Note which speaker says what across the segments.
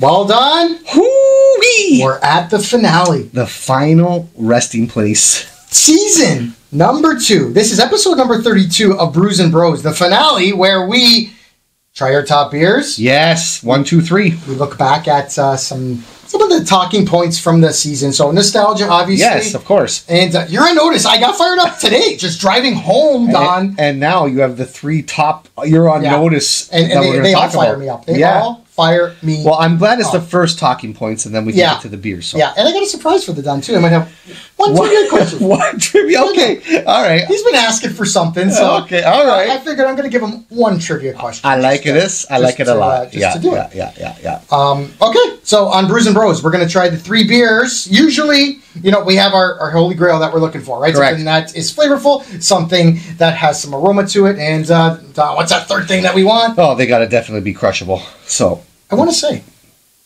Speaker 1: Well done.
Speaker 2: Hoo-wee!
Speaker 1: We're at the finale.
Speaker 2: The final resting place.
Speaker 1: Season number two. This is episode number 32 of Brews and Bros, the finale where we try our top beers.
Speaker 2: Yes, one, two, three.
Speaker 1: We look back at uh, some some of the talking points from the season. So nostalgia, obviously.
Speaker 2: Yes, of course.
Speaker 1: And uh, you're on notice. I got fired up today just driving home, Don.
Speaker 2: And, and now you have the three top. You're on
Speaker 1: Yeah.
Speaker 2: notice.
Speaker 1: And,
Speaker 2: that
Speaker 1: and they,
Speaker 2: gonna
Speaker 1: they all fire
Speaker 2: about.
Speaker 1: me up. They
Speaker 2: yeah.
Speaker 1: all fire me
Speaker 2: Well, I'm glad it's
Speaker 1: up.
Speaker 2: the first talking points, and then we can
Speaker 1: Yeah.
Speaker 2: get to the beer. So.
Speaker 1: Yeah, and I got a surprise for the Don, too. I might have one
Speaker 2: What,
Speaker 1: trivia question.
Speaker 2: one trivia? Okay, all right.
Speaker 1: He's been asking for something, so
Speaker 2: Okay, all right.
Speaker 1: I, I figured I'm going to give him one trivia question.
Speaker 2: I like it. This I like it a
Speaker 1: to,
Speaker 2: lot.
Speaker 1: uh, just
Speaker 2: yeah,
Speaker 1: to do
Speaker 2: yeah,
Speaker 1: it.
Speaker 2: yeah, yeah, yeah.
Speaker 1: Um, okay, so on Brews and Bros, we're going to try the three beers. Usually, you know, we have our, our holy grail that we're looking for, right?
Speaker 2: Correct.
Speaker 1: Something that is flavorful, something that has some aroma to it, and uh, what's that third thing that we want?
Speaker 2: Oh, they got to definitely be crushable. So
Speaker 1: I want to say,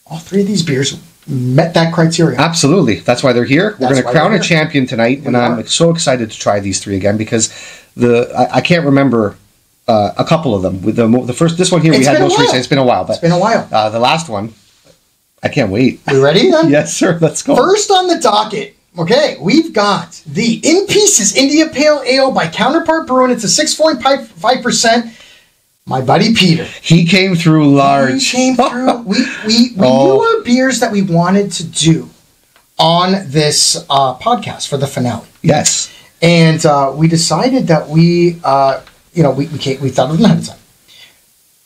Speaker 1: all three of these beers met that criteria.
Speaker 2: absolutely, that's why they're here. We're going to crown a champion tonight, and
Speaker 1: We
Speaker 2: I'm so excited to try these three again because the I, I can't remember uh, a couple of them. With the the first this one here we had most
Speaker 1: while.
Speaker 2: recent. It's been a while, but
Speaker 1: It's been a while.
Speaker 2: uh, the last one, I can't wait.
Speaker 1: We ready then?
Speaker 2: yes, sir. Let's go.
Speaker 1: First on the docket, okay, we've got the In Pieces India Pale Ale by Counterpart Brewing. It's a 6.5%. My buddy Peter.
Speaker 2: he came through large.
Speaker 1: He came through. We, we, we
Speaker 2: Oh.
Speaker 1: knew our beers that we wanted to do on this uh, podcast for the finale.
Speaker 2: yes.
Speaker 1: And uh, we decided that we, uh, you know, we, we, can't, we thought of them ahead of time.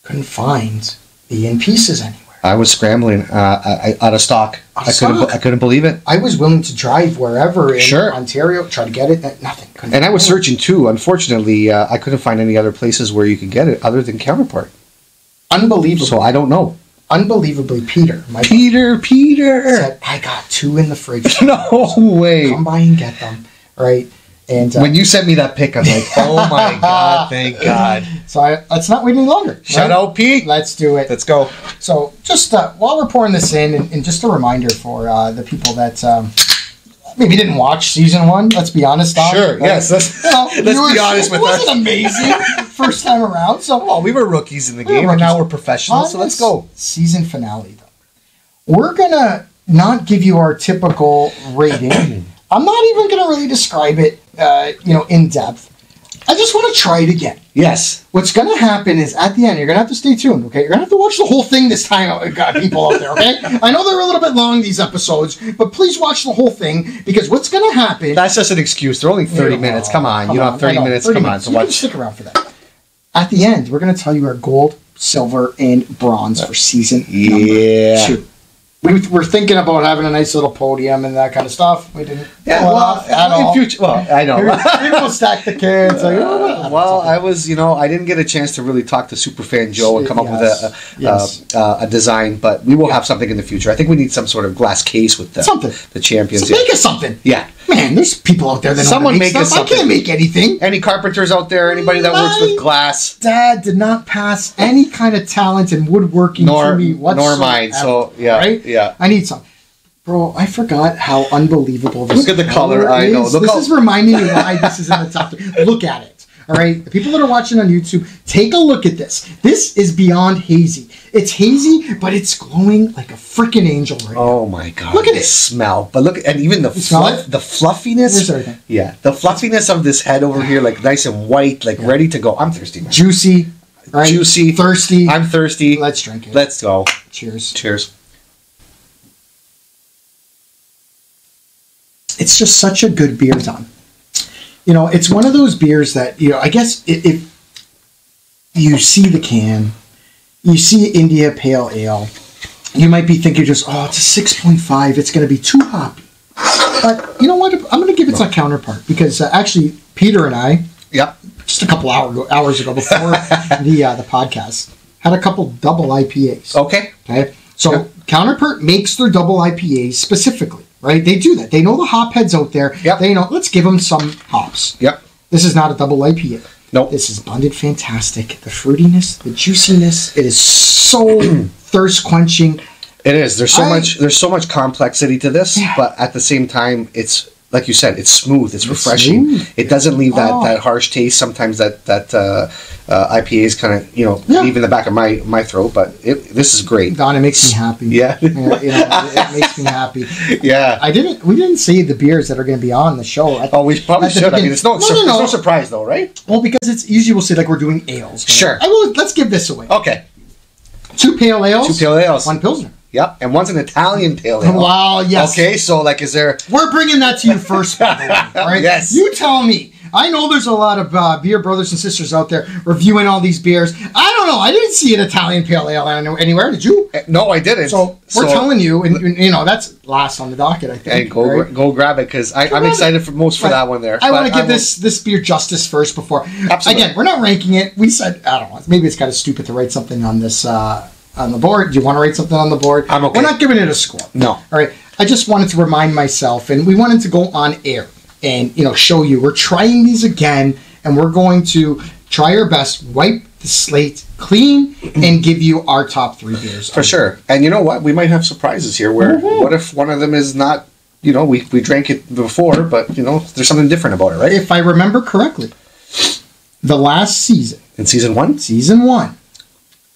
Speaker 1: Couldn't find the In Pieces anywhere.
Speaker 2: I was scrambling uh, I, I- out of stock.
Speaker 1: Out
Speaker 2: I
Speaker 1: of
Speaker 2: couldn't. I couldn't believe it.
Speaker 1: I was willing to drive wherever in
Speaker 2: Sure.
Speaker 1: Ontario, try to get it. Nothing. Couldn't
Speaker 2: And I was
Speaker 1: it.
Speaker 2: searching too. Unfortunately, uh, I couldn't find any other places where you could get it other than Counterpart.
Speaker 1: Unbelievable.
Speaker 2: So I don't know.
Speaker 1: unbelievably, Peter, my
Speaker 2: Peter, Peter.
Speaker 1: said, I got two in the fridge.
Speaker 2: No way.
Speaker 1: Come by and get them, right? And uh,
Speaker 2: When you sent me that pic, I was like, oh my god, thank God.
Speaker 1: so I, let's not wait any longer.
Speaker 2: Shout
Speaker 1: right?
Speaker 2: out, Pete.
Speaker 1: Let's do it.
Speaker 2: Let's go.
Speaker 1: So, just uh, while we're pouring this in, and, and just a reminder for uh, the people that um, maybe didn't watch season one. Let's be honest, Dom.
Speaker 2: Sure,
Speaker 1: right?
Speaker 2: yes, let's-
Speaker 1: You know,
Speaker 2: let's
Speaker 1: you
Speaker 2: be honest with
Speaker 1: It wasn't amazing first time around. So,
Speaker 2: Well, we were rookies in the
Speaker 1: We
Speaker 2: game, and now we're professionals, so let's go.
Speaker 1: Season finale, though. We're gonna not give you our typical rating. I'm not even gonna really describe it, uh, you know, in depth. I just want to try it again.
Speaker 2: Yes.
Speaker 1: What's gonna happen is at the end, you're gonna have to stay tuned. Okay, you're gonna have to watch the whole thing this time, uh, got people out there. Okay, I know they're a little bit long these episodes, but please watch the whole thing because what's gonna happen?
Speaker 2: That's just an excuse. They're only 30
Speaker 1: Yeah,
Speaker 2: minutes. Come on. you don't have 30
Speaker 1: know,
Speaker 2: minutes.
Speaker 1: 30
Speaker 2: Come on. So
Speaker 1: You
Speaker 2: watch.
Speaker 1: stick around for that. At the end, we're going to tell you our gold, silver, and bronze for season
Speaker 2: Yeah.
Speaker 1: two. We were thinking about having a nice little podium and that kind of stuff. We didn't.
Speaker 2: Yeah, well,
Speaker 1: off at all.
Speaker 2: in future. Well, I know.
Speaker 1: We'll stack the kids. Like, oh, well,
Speaker 2: I was, you know, I didn't get a chance to really talk to Superfan Joe and come up with a, a,
Speaker 1: Yes.
Speaker 2: uh, a design, but we will have something in the future. I think we need some sort of glass case with the
Speaker 1: Something.
Speaker 2: the champions.
Speaker 1: So make us something.
Speaker 2: yeah.
Speaker 1: Man, there's people out there that know
Speaker 2: Someone
Speaker 1: make,
Speaker 2: make us
Speaker 1: stuff. I can't make anything.
Speaker 2: Any carpenters out there? Anybody that works with glass?
Speaker 1: Dad did not pass any kind of talent in woodworking
Speaker 2: Nor-
Speaker 1: to me
Speaker 2: nor mine, so, yeah,
Speaker 1: right?
Speaker 2: Yeah.
Speaker 1: I need some. Bro, I forgot how unbelievable this. Is.
Speaker 2: Look at the color, I know. Look
Speaker 1: this
Speaker 2: how-
Speaker 1: is reminding me why this is in the top three. Look at it. All right, the people that are watching on YouTube, take a look at this. This is beyond hazy. It's hazy, but it's glowing like a freaking angel right now.
Speaker 2: Oh my god!
Speaker 1: Look at
Speaker 2: the
Speaker 1: it.
Speaker 2: smell, but look and even the fluff, the fluffiness. Yeah, the fluffiness of this head over here, like nice and white, like ready to go. I'm thirsty. man.
Speaker 1: Juicy, right?
Speaker 2: Juicy.
Speaker 1: thirsty.
Speaker 2: I'm thirsty.
Speaker 1: Let's drink it.
Speaker 2: Let's go.
Speaker 1: Cheers.
Speaker 2: Cheers.
Speaker 1: It's just such a good beer, Tom. You know, it's one of those beers that you know. I guess if you see the can, you see India Pale Ale, you might be thinking just, oh, it's a six point five. It's going to be too hoppy. But you know what? I'm going to give it a counterpart because uh, actually, Peter and I,
Speaker 2: Yep.
Speaker 1: just a couple hour hours ago, before the uh, the podcast, had a couple double IPAs.
Speaker 2: Okay.
Speaker 1: Okay. So
Speaker 2: Yep.
Speaker 1: Counterpart makes their double IPAs specifically, right? They do that. They know the hop heads out there.
Speaker 2: Yep.
Speaker 1: They know, let's give them some hops.
Speaker 2: Yep.
Speaker 1: This is not a double IPA.
Speaker 2: Nope.
Speaker 1: This is blended fantastic. The fruitiness, the juiciness, it is so thirst quenching.
Speaker 2: It is. There's so
Speaker 1: I-
Speaker 2: much. There's so much complexity to this,
Speaker 1: Yeah.
Speaker 2: but at the same time, it's like you said, it's smooth. It's refreshing.
Speaker 1: smooth.
Speaker 2: It doesn't leave that,
Speaker 1: Oh.
Speaker 2: that harsh taste. Sometimes that that uh, uh, IPAs kind of you know
Speaker 1: Yeah.
Speaker 2: leave in the back of my my throat. But it, this is great.
Speaker 1: Don, it makes me happy.
Speaker 2: Yeah.
Speaker 1: you know, it makes me happy.
Speaker 2: Yeah.
Speaker 1: I didn't. We didn't see the beers that are going to be on the show. I,
Speaker 2: Oh, we probably should. I mean, it's no,
Speaker 1: No,
Speaker 2: sur-
Speaker 1: no, no.
Speaker 2: it's no surprise though, right?
Speaker 1: well, because it's usually we'll say like we're doing ales.
Speaker 2: Sure.
Speaker 1: I will. Let's give this away.
Speaker 2: Okay.
Speaker 1: Two pale ales.
Speaker 2: Two pale ales.
Speaker 1: One pilsner.
Speaker 2: Yep. And one's an Italian pale ale.
Speaker 1: Wow. Yes.
Speaker 2: Okay. So like, is there?
Speaker 1: We're bringing that to you first, by the way. Right.
Speaker 2: Yes.
Speaker 1: You tell me. I know there's a lot of uh, beer brothers and sisters out there reviewing all these beers. I don't know. I didn't see an Italian pale ale anywhere. Did you?
Speaker 2: eh, No, I didn't.
Speaker 1: So we're telling you, and, and, you know that's last on the docket. I think.
Speaker 2: Hey, go
Speaker 1: right?
Speaker 2: go grab it because I'm excited for most for
Speaker 1: Right.
Speaker 2: that one there.
Speaker 1: I want to give this this beer justice first before.
Speaker 2: Absolutely.
Speaker 1: Again, we're not ranking it. We said I don't know. Maybe it's kind of stupid to write something on this uh, on the board. Do you want to write something on the board?
Speaker 2: I'm okay.
Speaker 1: We're not giving it a score.
Speaker 2: No.
Speaker 1: All right. I just wanted to remind myself, and we wanted to go on air and you know show you we're trying these again, and we're going to try our best, wipe the slate clean, and give you our top three beers
Speaker 2: For sure. And you know what? We might have surprises here where what if one of them is not, you know, we, we drank it before, but, you know, there's something different about it, right?
Speaker 1: If I remember correctly, the last season,
Speaker 2: In season one?
Speaker 1: season one.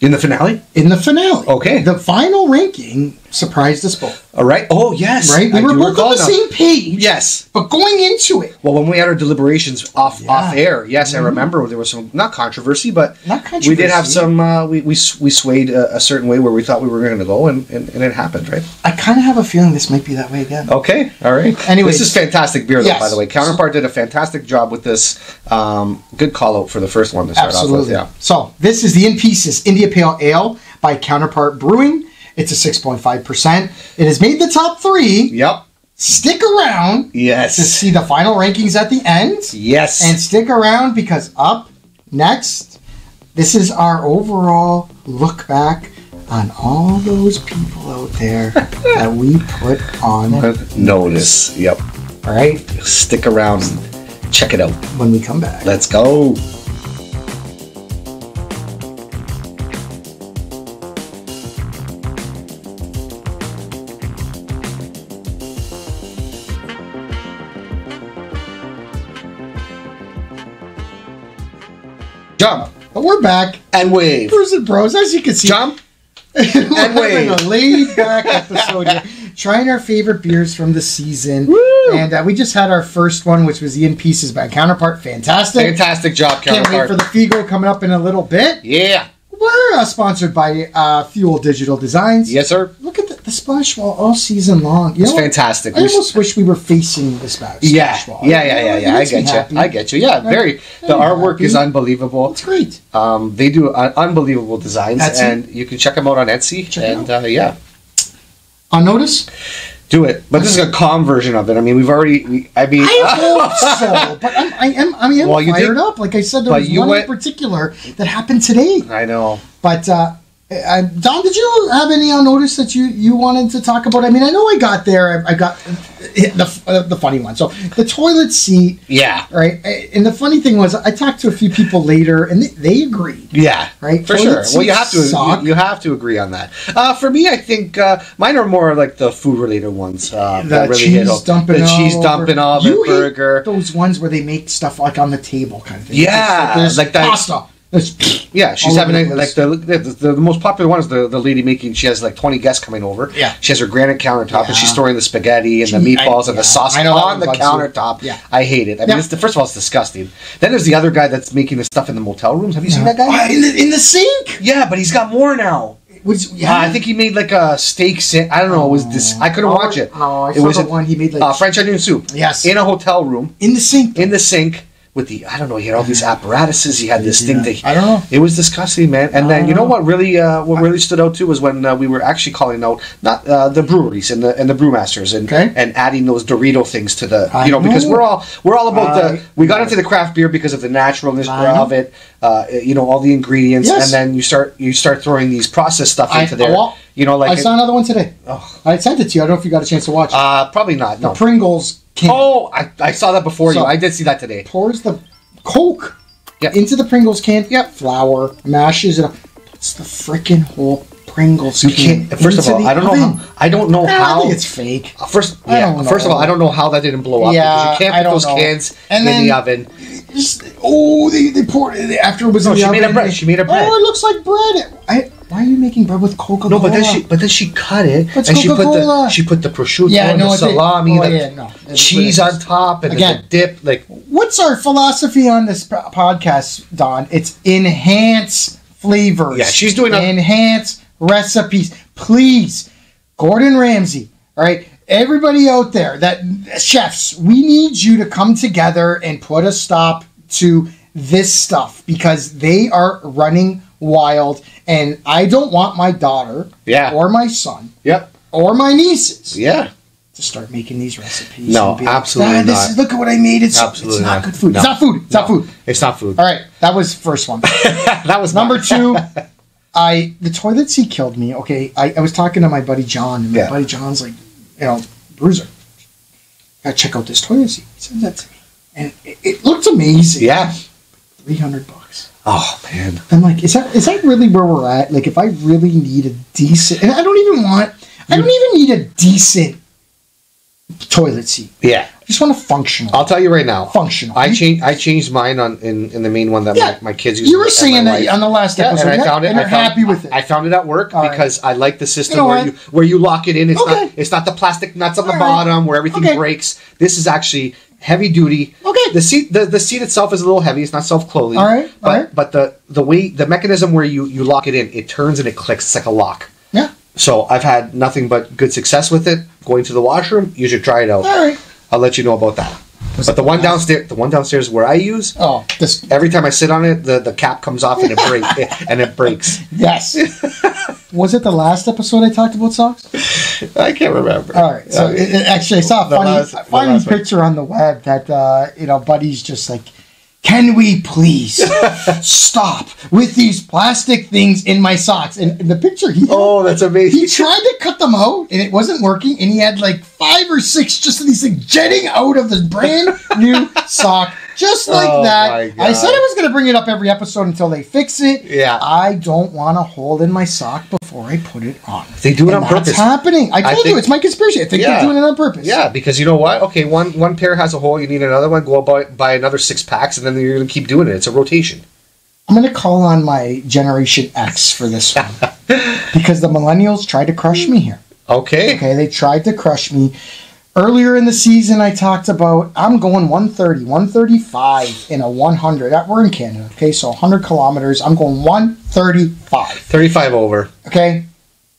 Speaker 2: In the finale?
Speaker 1: in the finale.
Speaker 2: Okay.
Speaker 1: The final ranking surprised us both.
Speaker 2: All right. Oh, yes.
Speaker 1: Right? We
Speaker 2: I
Speaker 1: were both on the
Speaker 2: now.
Speaker 1: same page.
Speaker 2: Yes.
Speaker 1: But going into it,
Speaker 2: Well, when we had our deliberations off
Speaker 1: Yeah.
Speaker 2: off air, yes,
Speaker 1: Mhm.
Speaker 2: I remember there was some not controversy, but
Speaker 1: Not
Speaker 2: we did have some. Uh, we we we swayed a, a certain way where we thought we were going to go, and, and, and it happened, right?
Speaker 1: I kind of have a feeling this might be that way again.
Speaker 2: Okay, all right.
Speaker 1: Anyways.
Speaker 2: this is fantastic beer, though.
Speaker 1: Yes.
Speaker 2: By the way, Counterpart did a fantastic job with this. Um, good call out for the first one to start off with.
Speaker 1: Absolutely.
Speaker 2: Yeah.
Speaker 1: So this is the In Pieces India Pale Ale by Counterpart Brewing. It's a 6.5%. It has made the top three.
Speaker 2: Yep.
Speaker 1: Stick around
Speaker 2: Yes.
Speaker 1: to see the final rankings at the end.
Speaker 2: yes.
Speaker 1: And stick around because up next, this is our overall look back on all those people out there that we put on.
Speaker 2: notice. Yep.
Speaker 1: All right,
Speaker 2: Stick around. Check it out.
Speaker 1: when we come back.
Speaker 2: Let's go. Jump
Speaker 1: But we're back.
Speaker 2: and wave.
Speaker 1: Brews and Bros, as you can see,
Speaker 2: Jump
Speaker 1: we're
Speaker 2: and wave.
Speaker 1: having a laid back episode here, trying our favorite beers from the season.
Speaker 2: Woo!
Speaker 1: And uh, we just had our first one, which was the In Pieces by Counterpart. Fantastic.
Speaker 2: Fantastic job,
Speaker 1: Can't wait for the Figo coming up in a little bit.
Speaker 2: yeah.
Speaker 1: We're uh, sponsored by uh, Fuel Digital Designs.
Speaker 2: Yes, sir.
Speaker 1: Look at splash wall all season long. You
Speaker 2: It's
Speaker 1: know
Speaker 2: fantastic.
Speaker 1: I
Speaker 2: We
Speaker 1: almost wish we were facing the splash,
Speaker 2: yeah,
Speaker 1: splash wall.
Speaker 2: yeah, yeah, yeah, yeah. I get
Speaker 1: happy.
Speaker 2: you. I get you. Yeah,
Speaker 1: Right.
Speaker 2: very. The artwork is unbelievable.
Speaker 1: It's great.
Speaker 2: Um, they do uh, unbelievable designs,
Speaker 1: Etsy?
Speaker 2: and you can check them out on Etsy.
Speaker 1: Check
Speaker 2: and uh, yeah,
Speaker 1: On notice?
Speaker 2: do it. But this is a calm version of it. I mean, we've already. We, I mean,
Speaker 1: I hope so, but I'm, I am I am
Speaker 2: Well, you
Speaker 1: fired
Speaker 2: did-
Speaker 1: up. Like I said, there was one
Speaker 2: went-
Speaker 1: in particular that happened today.
Speaker 2: I know.
Speaker 1: But uh, uh, Don, did you have any on notice that you you wanted to talk about? I mean, I know I got there. I, I got the uh, the funny one. So the toilet seat,
Speaker 2: Yeah,
Speaker 1: right? And the funny thing was, I talked to a few people later, and they, they agreed.
Speaker 2: yeah,
Speaker 1: Right,
Speaker 2: for
Speaker 1: toilet
Speaker 2: sure. Well, you have to.
Speaker 1: suck.
Speaker 2: You, have to agree on that. Uh, for me, I think uh, mine are more like the food related ones. Uh,
Speaker 1: The
Speaker 2: that really
Speaker 1: cheese
Speaker 2: hit
Speaker 1: dumping,
Speaker 2: the cheese dumping all
Speaker 1: You
Speaker 2: burger.
Speaker 1: Those ones where they make stuff like on the table, kind of thing.
Speaker 2: Yeah,
Speaker 1: There's
Speaker 2: like that-
Speaker 1: pasta. There's
Speaker 2: Yeah, she's
Speaker 1: all
Speaker 2: having a, like
Speaker 1: place.
Speaker 2: the, the the most popular one is the the lady making. She has like twenty guests coming over.
Speaker 1: Yeah.
Speaker 2: she has her granite countertop and she's
Speaker 1: Yeah.
Speaker 2: storing the spaghetti and the meatballs
Speaker 1: I-
Speaker 2: and the sauce on the
Speaker 1: one bugs you.
Speaker 2: countertop.
Speaker 1: Yeah.
Speaker 2: I hate it. I mean, it's the, first of all, it's disgusting. Then there's the other guy that's making the stuff in the motel rooms. Have you seen that guy?
Speaker 1: Oh, in the in the sink.
Speaker 2: Yeah, but he's got more now. Yeah, I think he made like a steak. Sa- I don't know. It was this. I couldn't
Speaker 1: Oh,
Speaker 2: watch it.
Speaker 1: Oh, I
Speaker 2: it
Speaker 1: saw
Speaker 2: was
Speaker 1: the
Speaker 2: a-
Speaker 1: one he made like
Speaker 2: uh, French onion soup.
Speaker 1: Yes.
Speaker 2: in a hotel room
Speaker 1: in the sink.
Speaker 2: in the sink with the I don't know. He had all these apparatuses. He had this thing
Speaker 1: Yeah.
Speaker 2: that
Speaker 1: I don't know.
Speaker 2: it was disgusting, man. And then you know
Speaker 1: Oh.
Speaker 2: what really uh, what really stood out too was when uh, we were actually calling out not uh, the breweries and the and the brewmasters and
Speaker 1: Okay.
Speaker 2: and adding those Dorito things to the
Speaker 1: I
Speaker 2: you know, because we're all we're all about
Speaker 1: I
Speaker 2: the we got
Speaker 1: know.
Speaker 2: into the craft beer because of the naturalness
Speaker 1: I know.
Speaker 2: of it, uh, you know all the ingredients,
Speaker 1: Yes.
Speaker 2: and then you start you start throwing these processed stuff
Speaker 1: I-
Speaker 2: into there.
Speaker 1: well,
Speaker 2: you know, like I
Speaker 1: saw another one today.
Speaker 2: oh,
Speaker 1: I sent it to you. I don't know if you got a chance to watch it.
Speaker 2: uh, probably not.
Speaker 1: the
Speaker 2: No.
Speaker 1: Pringles can
Speaker 2: Oh, I, I saw that before
Speaker 1: So-
Speaker 2: you. I did see that today.
Speaker 1: pours the Coke
Speaker 2: Yep.
Speaker 1: into the Pringles can. Yep. Flour mashes it up. Puts the freaking whole Pringles.
Speaker 2: You
Speaker 1: can
Speaker 2: can't. First of all, I don't know. How, I don't know
Speaker 1: I
Speaker 2: how.
Speaker 1: think it's fake.
Speaker 2: Uh, first,
Speaker 1: I
Speaker 2: yeah. First of all, I don't know how that didn't blow up.
Speaker 1: Yeah,
Speaker 2: because you can't put those
Speaker 1: know.
Speaker 2: cans
Speaker 1: And
Speaker 2: in the oven.
Speaker 1: Just, oh, they, they poured it after it was
Speaker 2: No,
Speaker 1: in the
Speaker 2: she made a bread. She made a bread.
Speaker 1: Oh, it looks like bread. I, why are you making bread with Coca Cola?
Speaker 2: No, but then she, but then she cut it,
Speaker 1: What's
Speaker 2: and she put the she put the prosciutto,
Speaker 1: Yeah,
Speaker 2: and
Speaker 1: no,
Speaker 2: the
Speaker 1: it did.
Speaker 2: salami,
Speaker 1: Oh,
Speaker 2: the
Speaker 1: yeah, no.
Speaker 2: Cheese on top, and
Speaker 1: Again.
Speaker 2: the dip. Like,
Speaker 1: What's our philosophy on this podcast, Don? It's enhance flavors.
Speaker 2: Yeah, she's doing a-
Speaker 1: enhance recipes. Please, Gordon Ramsay. All right, everybody out there that chefs, we need you to come together and put a stop to this stuff because they are running wild, and I don't want my daughter,
Speaker 2: Yeah.
Speaker 1: or my son,
Speaker 2: yep,
Speaker 1: or my nieces
Speaker 2: yeah,
Speaker 1: to start making these recipes.
Speaker 2: No,
Speaker 1: like,
Speaker 2: absolutely
Speaker 1: "Ah, this
Speaker 2: not.
Speaker 1: is- look at what I made. It's,
Speaker 2: Absolutely
Speaker 1: it's not,
Speaker 2: not.
Speaker 1: good food.
Speaker 2: No.
Speaker 1: It's not food. It's not food.
Speaker 2: it's not food.
Speaker 1: All right, that was first one.
Speaker 2: that was
Speaker 1: Number two, I the toilet seat killed me. Okay, I, I was talking to my buddy John, and my
Speaker 2: Yeah.
Speaker 1: buddy John's like, you know, Bruiser, gotta check out this toilet seat. He that to me, and it, it looked amazing.
Speaker 2: Yeah.
Speaker 1: three hundred bucks.
Speaker 2: Oh man.
Speaker 1: I'm like, is that is that really where we're at? Like, if I really need a decent, and I don't even want, I don't even need a decent toilet seat.
Speaker 2: Yeah.
Speaker 1: I just want a functional.
Speaker 2: I'll tell you right now.
Speaker 1: Functional.
Speaker 2: I changed. I changed mine on in, in the main one that
Speaker 1: Yeah.
Speaker 2: my, my kids use.
Speaker 1: You were saying that on the last
Speaker 2: Yeah,
Speaker 1: episode,
Speaker 2: and I found it.
Speaker 1: and
Speaker 2: I
Speaker 1: you're
Speaker 2: found,
Speaker 1: happy with it.
Speaker 2: I found it at work
Speaker 1: All right.
Speaker 2: because I like the system
Speaker 1: You know
Speaker 2: where you where you lock it in. It's
Speaker 1: Okay.
Speaker 2: not it's not the plastic nuts on the
Speaker 1: All right.
Speaker 2: bottom where everything
Speaker 1: Okay.
Speaker 2: breaks. This is actually heavy duty.
Speaker 1: Okay.
Speaker 2: The seat the, the seat itself is a little heavy. It's not self closing.
Speaker 1: All right, all
Speaker 2: But
Speaker 1: right.
Speaker 2: but the the way the mechanism where you you lock it in, it turns and it clicks. It's like a lock.
Speaker 1: yeah.
Speaker 2: So I've had nothing but good success with it. Going to the washroom, you should try it out.
Speaker 1: All right.
Speaker 2: I'll let you know about that.
Speaker 1: Was
Speaker 2: But the one downstairs, the one downstairs where I use,
Speaker 1: Oh, this.
Speaker 2: every time I sit on it, the, the cap comes off and it breaks and it breaks.
Speaker 1: Yes. was it the last episode I talked about socks?
Speaker 2: I can't remember.
Speaker 1: All right. So
Speaker 2: Uh,
Speaker 1: it, it- actually, I saw a funny,
Speaker 2: last-
Speaker 1: funny
Speaker 2: one.
Speaker 1: picture on the web that uh, you know, Buddy's just like, "Can we please stop with these plastic things in my socks?" And in the picture, he
Speaker 2: oh, that's amazing.
Speaker 1: he tried to cut them out and it wasn't working, and he had like five or six just of these things jetting out of the brand new sock, just like
Speaker 2: Oh,
Speaker 1: that. I said I was going to bring it up every episode until they fix it.
Speaker 2: Yeah.
Speaker 1: I don't want a hole in my sock before I put it on.
Speaker 2: They do it
Speaker 1: And
Speaker 2: on
Speaker 1: that's
Speaker 2: purpose.
Speaker 1: happening. I told you
Speaker 2: think-
Speaker 1: it's my conspiracy. I think
Speaker 2: Yeah.
Speaker 1: they're doing it on purpose.
Speaker 2: Yeah, because you know what? Okay, one one pair has a hole. You need another one. Go buy, buy another six packs, and then you're gonna keep doing it. It's a rotation.
Speaker 1: I'm going to call on my Generation X for this one because the millennials tried to crush me here.
Speaker 2: Okay.
Speaker 1: Okay, they tried to crush me. Earlier in the season, I talked about I'm going 130, 135 in a 100. That- We're in Canada, okay? So 100 kilometers. I'm going 135,
Speaker 2: Thirty-five over.
Speaker 1: okay?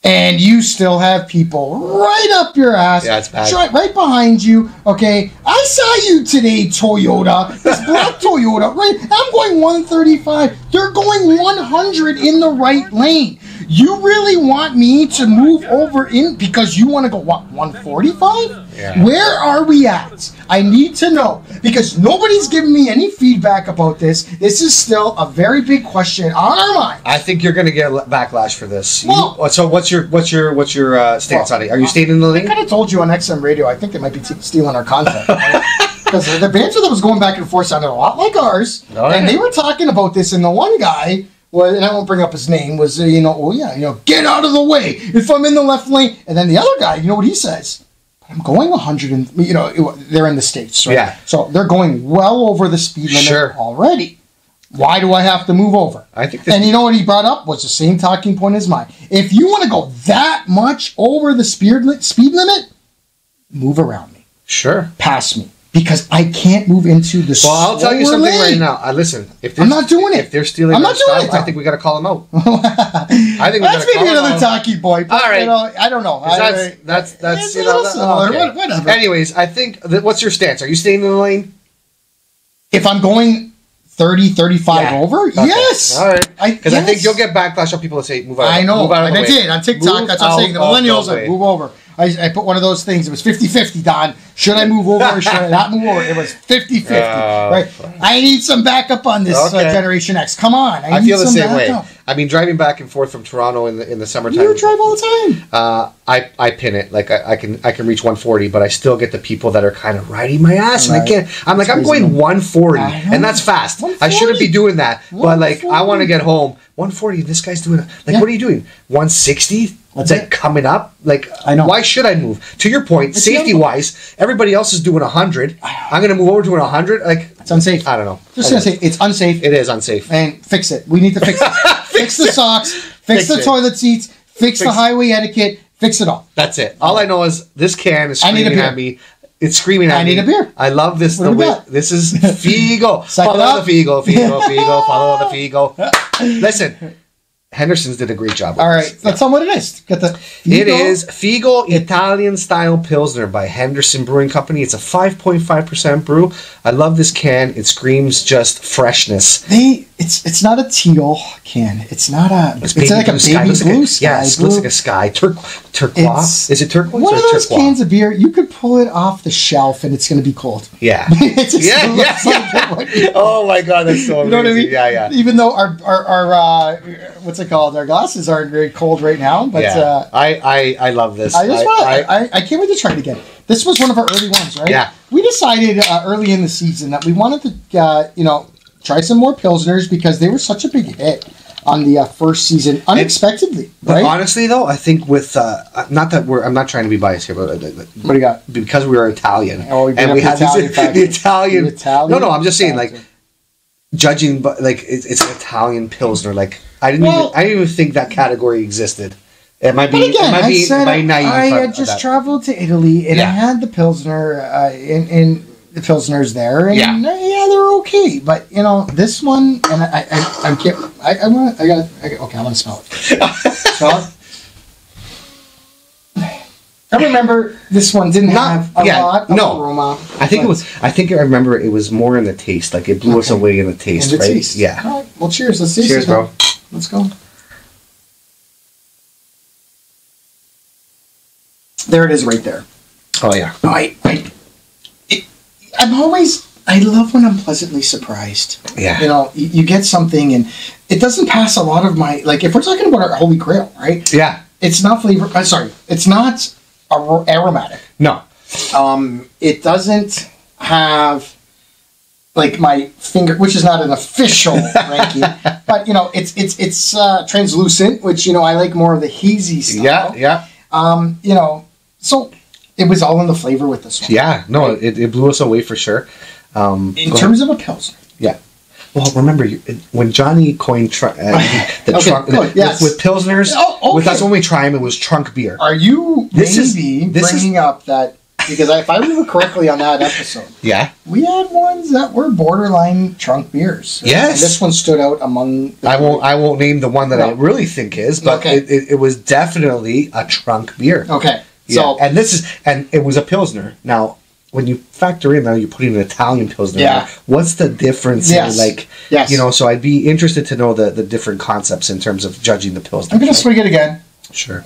Speaker 1: And you still have people right up your ass,
Speaker 2: Yeah, it's bad.
Speaker 1: right, right behind you, okay? I saw you today, Toyota. This black Toyota, right? I'm going 135. They're going 100 in the right lane. You really want me to move over in because you want to go what 145?
Speaker 2: Yeah.
Speaker 1: Where are we at? I need to know because nobody's giving me any feedback about this. This is still a very big question on our mind.
Speaker 2: I think you're gonna get backlash for this. You-
Speaker 1: Well-
Speaker 2: so what's your what's your what's your uh, stance
Speaker 1: Well,
Speaker 2: on it? Are you staying in the lane?
Speaker 1: I kind of told you on XM Radio. I think they might be t- stealing our content. Because the banter that was going back and forth sounded a lot like ours,
Speaker 2: Oh,
Speaker 1: and they were talking about this. And the one guy was, and I won't bring up his name, was uh, you know, oh yeah, you know, get out of the way if I'm in the left lane. And then the other guy, you know what he says? I'm going 100 and you know it- they're in the states, right?
Speaker 2: Yeah.
Speaker 1: So they're going well over the speed limit
Speaker 2: Sure.
Speaker 1: already. Why do I have to move over?
Speaker 2: I think this.
Speaker 1: And you know what he brought up was the same talking point as mine. If you want to go that much over the speed speed limit, move around me,
Speaker 2: sure.
Speaker 1: pass me, because I can't move into the.
Speaker 2: Well, I'll tell you something right now. I listen. If
Speaker 1: I'm
Speaker 2: they're-
Speaker 1: not doing it.
Speaker 2: If they're stealing
Speaker 1: I'm not doing
Speaker 2: stuff,
Speaker 1: it,
Speaker 2: I think we got to call them out. I think
Speaker 1: that's maybe another
Speaker 2: out.
Speaker 1: boy. But,
Speaker 2: All right.
Speaker 1: You know, I don't know. I-
Speaker 2: That's that's that's you know. that-
Speaker 1: similar,
Speaker 2: okay.
Speaker 1: whatever.
Speaker 2: Anyways, I think that, what's your stance? Are you staying in the lane?
Speaker 1: if I'm going 30, 35
Speaker 2: Yeah.
Speaker 1: over,
Speaker 2: Okay.
Speaker 1: yes.
Speaker 2: All right.
Speaker 1: I-
Speaker 2: Because I think you'll get backlash on people that say move out.
Speaker 1: I know.
Speaker 2: Move out
Speaker 1: I did on TikTok.
Speaker 2: Move
Speaker 1: that's what I'm saying. The millennials
Speaker 2: way.
Speaker 1: move over. I, I put one of those things. It was 50-50, Don. Should I move over or should I not move over? It was 50-50.
Speaker 2: Oh,
Speaker 1: right. I need some backup on this uh, Generation X. Come on. I,
Speaker 2: I
Speaker 1: need
Speaker 2: feel the
Speaker 1: some
Speaker 2: same way. I mean, driving back and forth from Toronto in the in the summertime.
Speaker 1: You drive all the time.
Speaker 2: uh, I I pin it like I, I can I can reach 140, but I still get the people that are kind of riding my ass, and I can't. I'm like I'm going 140,
Speaker 1: I know.
Speaker 2: and that's fast. I shouldn't be doing that, but like I want to get home. 140. This guy's doing it. Like,
Speaker 1: Yeah.
Speaker 2: what are you doing? 160.
Speaker 1: That's
Speaker 2: like
Speaker 1: it.
Speaker 2: coming up. Like
Speaker 1: I know.
Speaker 2: Why should I move? To your point,
Speaker 1: It's
Speaker 2: safety wise, everybody else is doing 100. I'm gonna move over to an 100. Like
Speaker 1: It's unsafe.
Speaker 2: I don't know.
Speaker 1: Just gonna say it's unsafe.
Speaker 2: it is unsafe.
Speaker 1: and fix it. We need to fix it. fix the socks. Fix,
Speaker 2: Fix
Speaker 1: the
Speaker 2: it.
Speaker 1: toilet seats. Fix, the
Speaker 2: Fix-
Speaker 1: highway etiquette. Fix it all.
Speaker 2: That's it. All I know is this can is
Speaker 1: I need a
Speaker 2: screaming at me. It's screaming at
Speaker 1: I
Speaker 2: me.
Speaker 1: I need a beer.
Speaker 2: I love this.
Speaker 1: What
Speaker 2: the way, this is Figo. Follow the Figo. Figo. Figo. Follow the Figo. Listen, Henderson's did a great job.
Speaker 1: All right, let's tell them what it is. Got the.
Speaker 2: It is Figo Italian Style Pilsner by Henderson Brewing Company. It's a 5.5% brew. I love this can. It screams just freshness.
Speaker 1: They. It's it's not a teal can. It's not a. It's,
Speaker 2: baby
Speaker 1: like a
Speaker 2: blue
Speaker 1: baby
Speaker 2: Looks
Speaker 1: blue
Speaker 2: like a,
Speaker 1: sky.
Speaker 2: Yeah, it
Speaker 1: blue.
Speaker 2: looks like a sky. Tur- turquoise.
Speaker 1: It's
Speaker 2: Is it turquoise
Speaker 1: One
Speaker 2: or
Speaker 1: of those
Speaker 2: turquoise?
Speaker 1: cans of beer, you could pull it off the shelf and it's going to be cold.
Speaker 2: Yeah. Yeah, yeah,
Speaker 1: like it would be.
Speaker 2: yeah. Oh my god, that's so amazing.
Speaker 1: You know what I mean?
Speaker 2: Yeah, yeah.
Speaker 1: Even though our our, our uh, what's it called? Our glasses aren't very cold right now, but
Speaker 2: yeah.
Speaker 1: uh,
Speaker 2: I, I I love this.
Speaker 1: I just want.
Speaker 2: I,
Speaker 1: I, I, can't wait to try it again. This was one of our early ones, right?
Speaker 2: Yeah.
Speaker 1: We decided uh, early in the season that we wanted to, uh, you know, try some more pilsners because they were such a big hit on the uh, first season unexpectedly,
Speaker 2: but
Speaker 1: right?
Speaker 2: honestly though, I think with uh, not that we're I'm not trying to be biased here, but uh,
Speaker 1: what do you got?
Speaker 2: because we are Italian
Speaker 1: Oh, we
Speaker 2: and we
Speaker 1: the
Speaker 2: had
Speaker 1: Italian
Speaker 2: the Italian.
Speaker 1: The Italian
Speaker 2: no, no, I'm just saying like judging, but like it's, it's an Italian pilsner. Like I didn't
Speaker 1: Well-
Speaker 2: even I didn't even think that category existed. It might be.
Speaker 1: But again,
Speaker 2: it might
Speaker 1: I
Speaker 2: be.
Speaker 1: said
Speaker 2: might naive.
Speaker 1: I had just traveled to Italy and I had the pilsner uh, in, in the pilsners there, and
Speaker 2: Yeah.
Speaker 1: uh, yeah, they're okay. But you know, this one, and I, I, I can't. I, I want. I got. I got okay, I want to smell it. smell it. I remember this one didn't
Speaker 2: Not-
Speaker 1: have a
Speaker 2: yeah,
Speaker 1: lot of
Speaker 2: no.
Speaker 1: aroma.
Speaker 2: I think it was. I think I remember it was more in the taste. Like it blew us away in the taste,
Speaker 1: And the
Speaker 2: right?
Speaker 1: taste.
Speaker 2: Yeah.
Speaker 1: All right. Well, cheers. Let's see.
Speaker 2: Cheers, bro.
Speaker 1: Let's go. There it is, right there.
Speaker 2: Oh yeah.
Speaker 1: I, I, it, I'm always, I love when I'm pleasantly surprised.
Speaker 2: Yeah.
Speaker 1: You know, you, you get something and it doesn't pass a lot of my, like, if we're talking about our Holy Grail, right?
Speaker 2: Yeah.
Speaker 1: It's not flavor, uh, sorry, it's not ar- aromatic.
Speaker 2: No.
Speaker 1: Um, it doesn't have, like, my finger, which is not an official ranking, but, you know, it's, it's, it's, uh, translucent, which, you know, I like more of the hazy style.
Speaker 2: Yeah. Yeah.
Speaker 1: Um, you know, so it was all in the flavor with this one.
Speaker 2: Yeah. No, it, it blew us away for sure. Um,
Speaker 1: In terms of a pilsner.
Speaker 2: Yeah. Well, remember you, when Johnny coined tr- uh, the
Speaker 1: Okay,
Speaker 2: trunk
Speaker 1: good,
Speaker 2: with,
Speaker 1: yes.
Speaker 2: with pilsners.
Speaker 1: Oh,
Speaker 2: With
Speaker 1: okay.
Speaker 2: us when we try them, it was trunk beer.
Speaker 1: Are you
Speaker 2: This is-
Speaker 1: maybe
Speaker 2: this is-
Speaker 1: up that because I, if I remember correctly on that episode,
Speaker 2: Yeah.
Speaker 1: we had ones that were borderline trunk beers.
Speaker 2: Yes.
Speaker 1: and this one stood out among.
Speaker 2: I won't. I won't name the one that I really think is, but
Speaker 1: Okay.
Speaker 2: it, it, it was definitely a trunk beer.
Speaker 1: Okay,
Speaker 2: Yeah.
Speaker 1: so
Speaker 2: and this is and it was a pilsner. Now, when you factor in now, you're putting an Italian pilsner.
Speaker 1: Yeah.
Speaker 2: What's the difference?
Speaker 1: Yes.
Speaker 2: In, like,
Speaker 1: Yes.
Speaker 2: you know. So I'd be interested to know the the different concepts in terms of judging the pilsner.
Speaker 1: I'm gonna swig it again.
Speaker 2: Sure.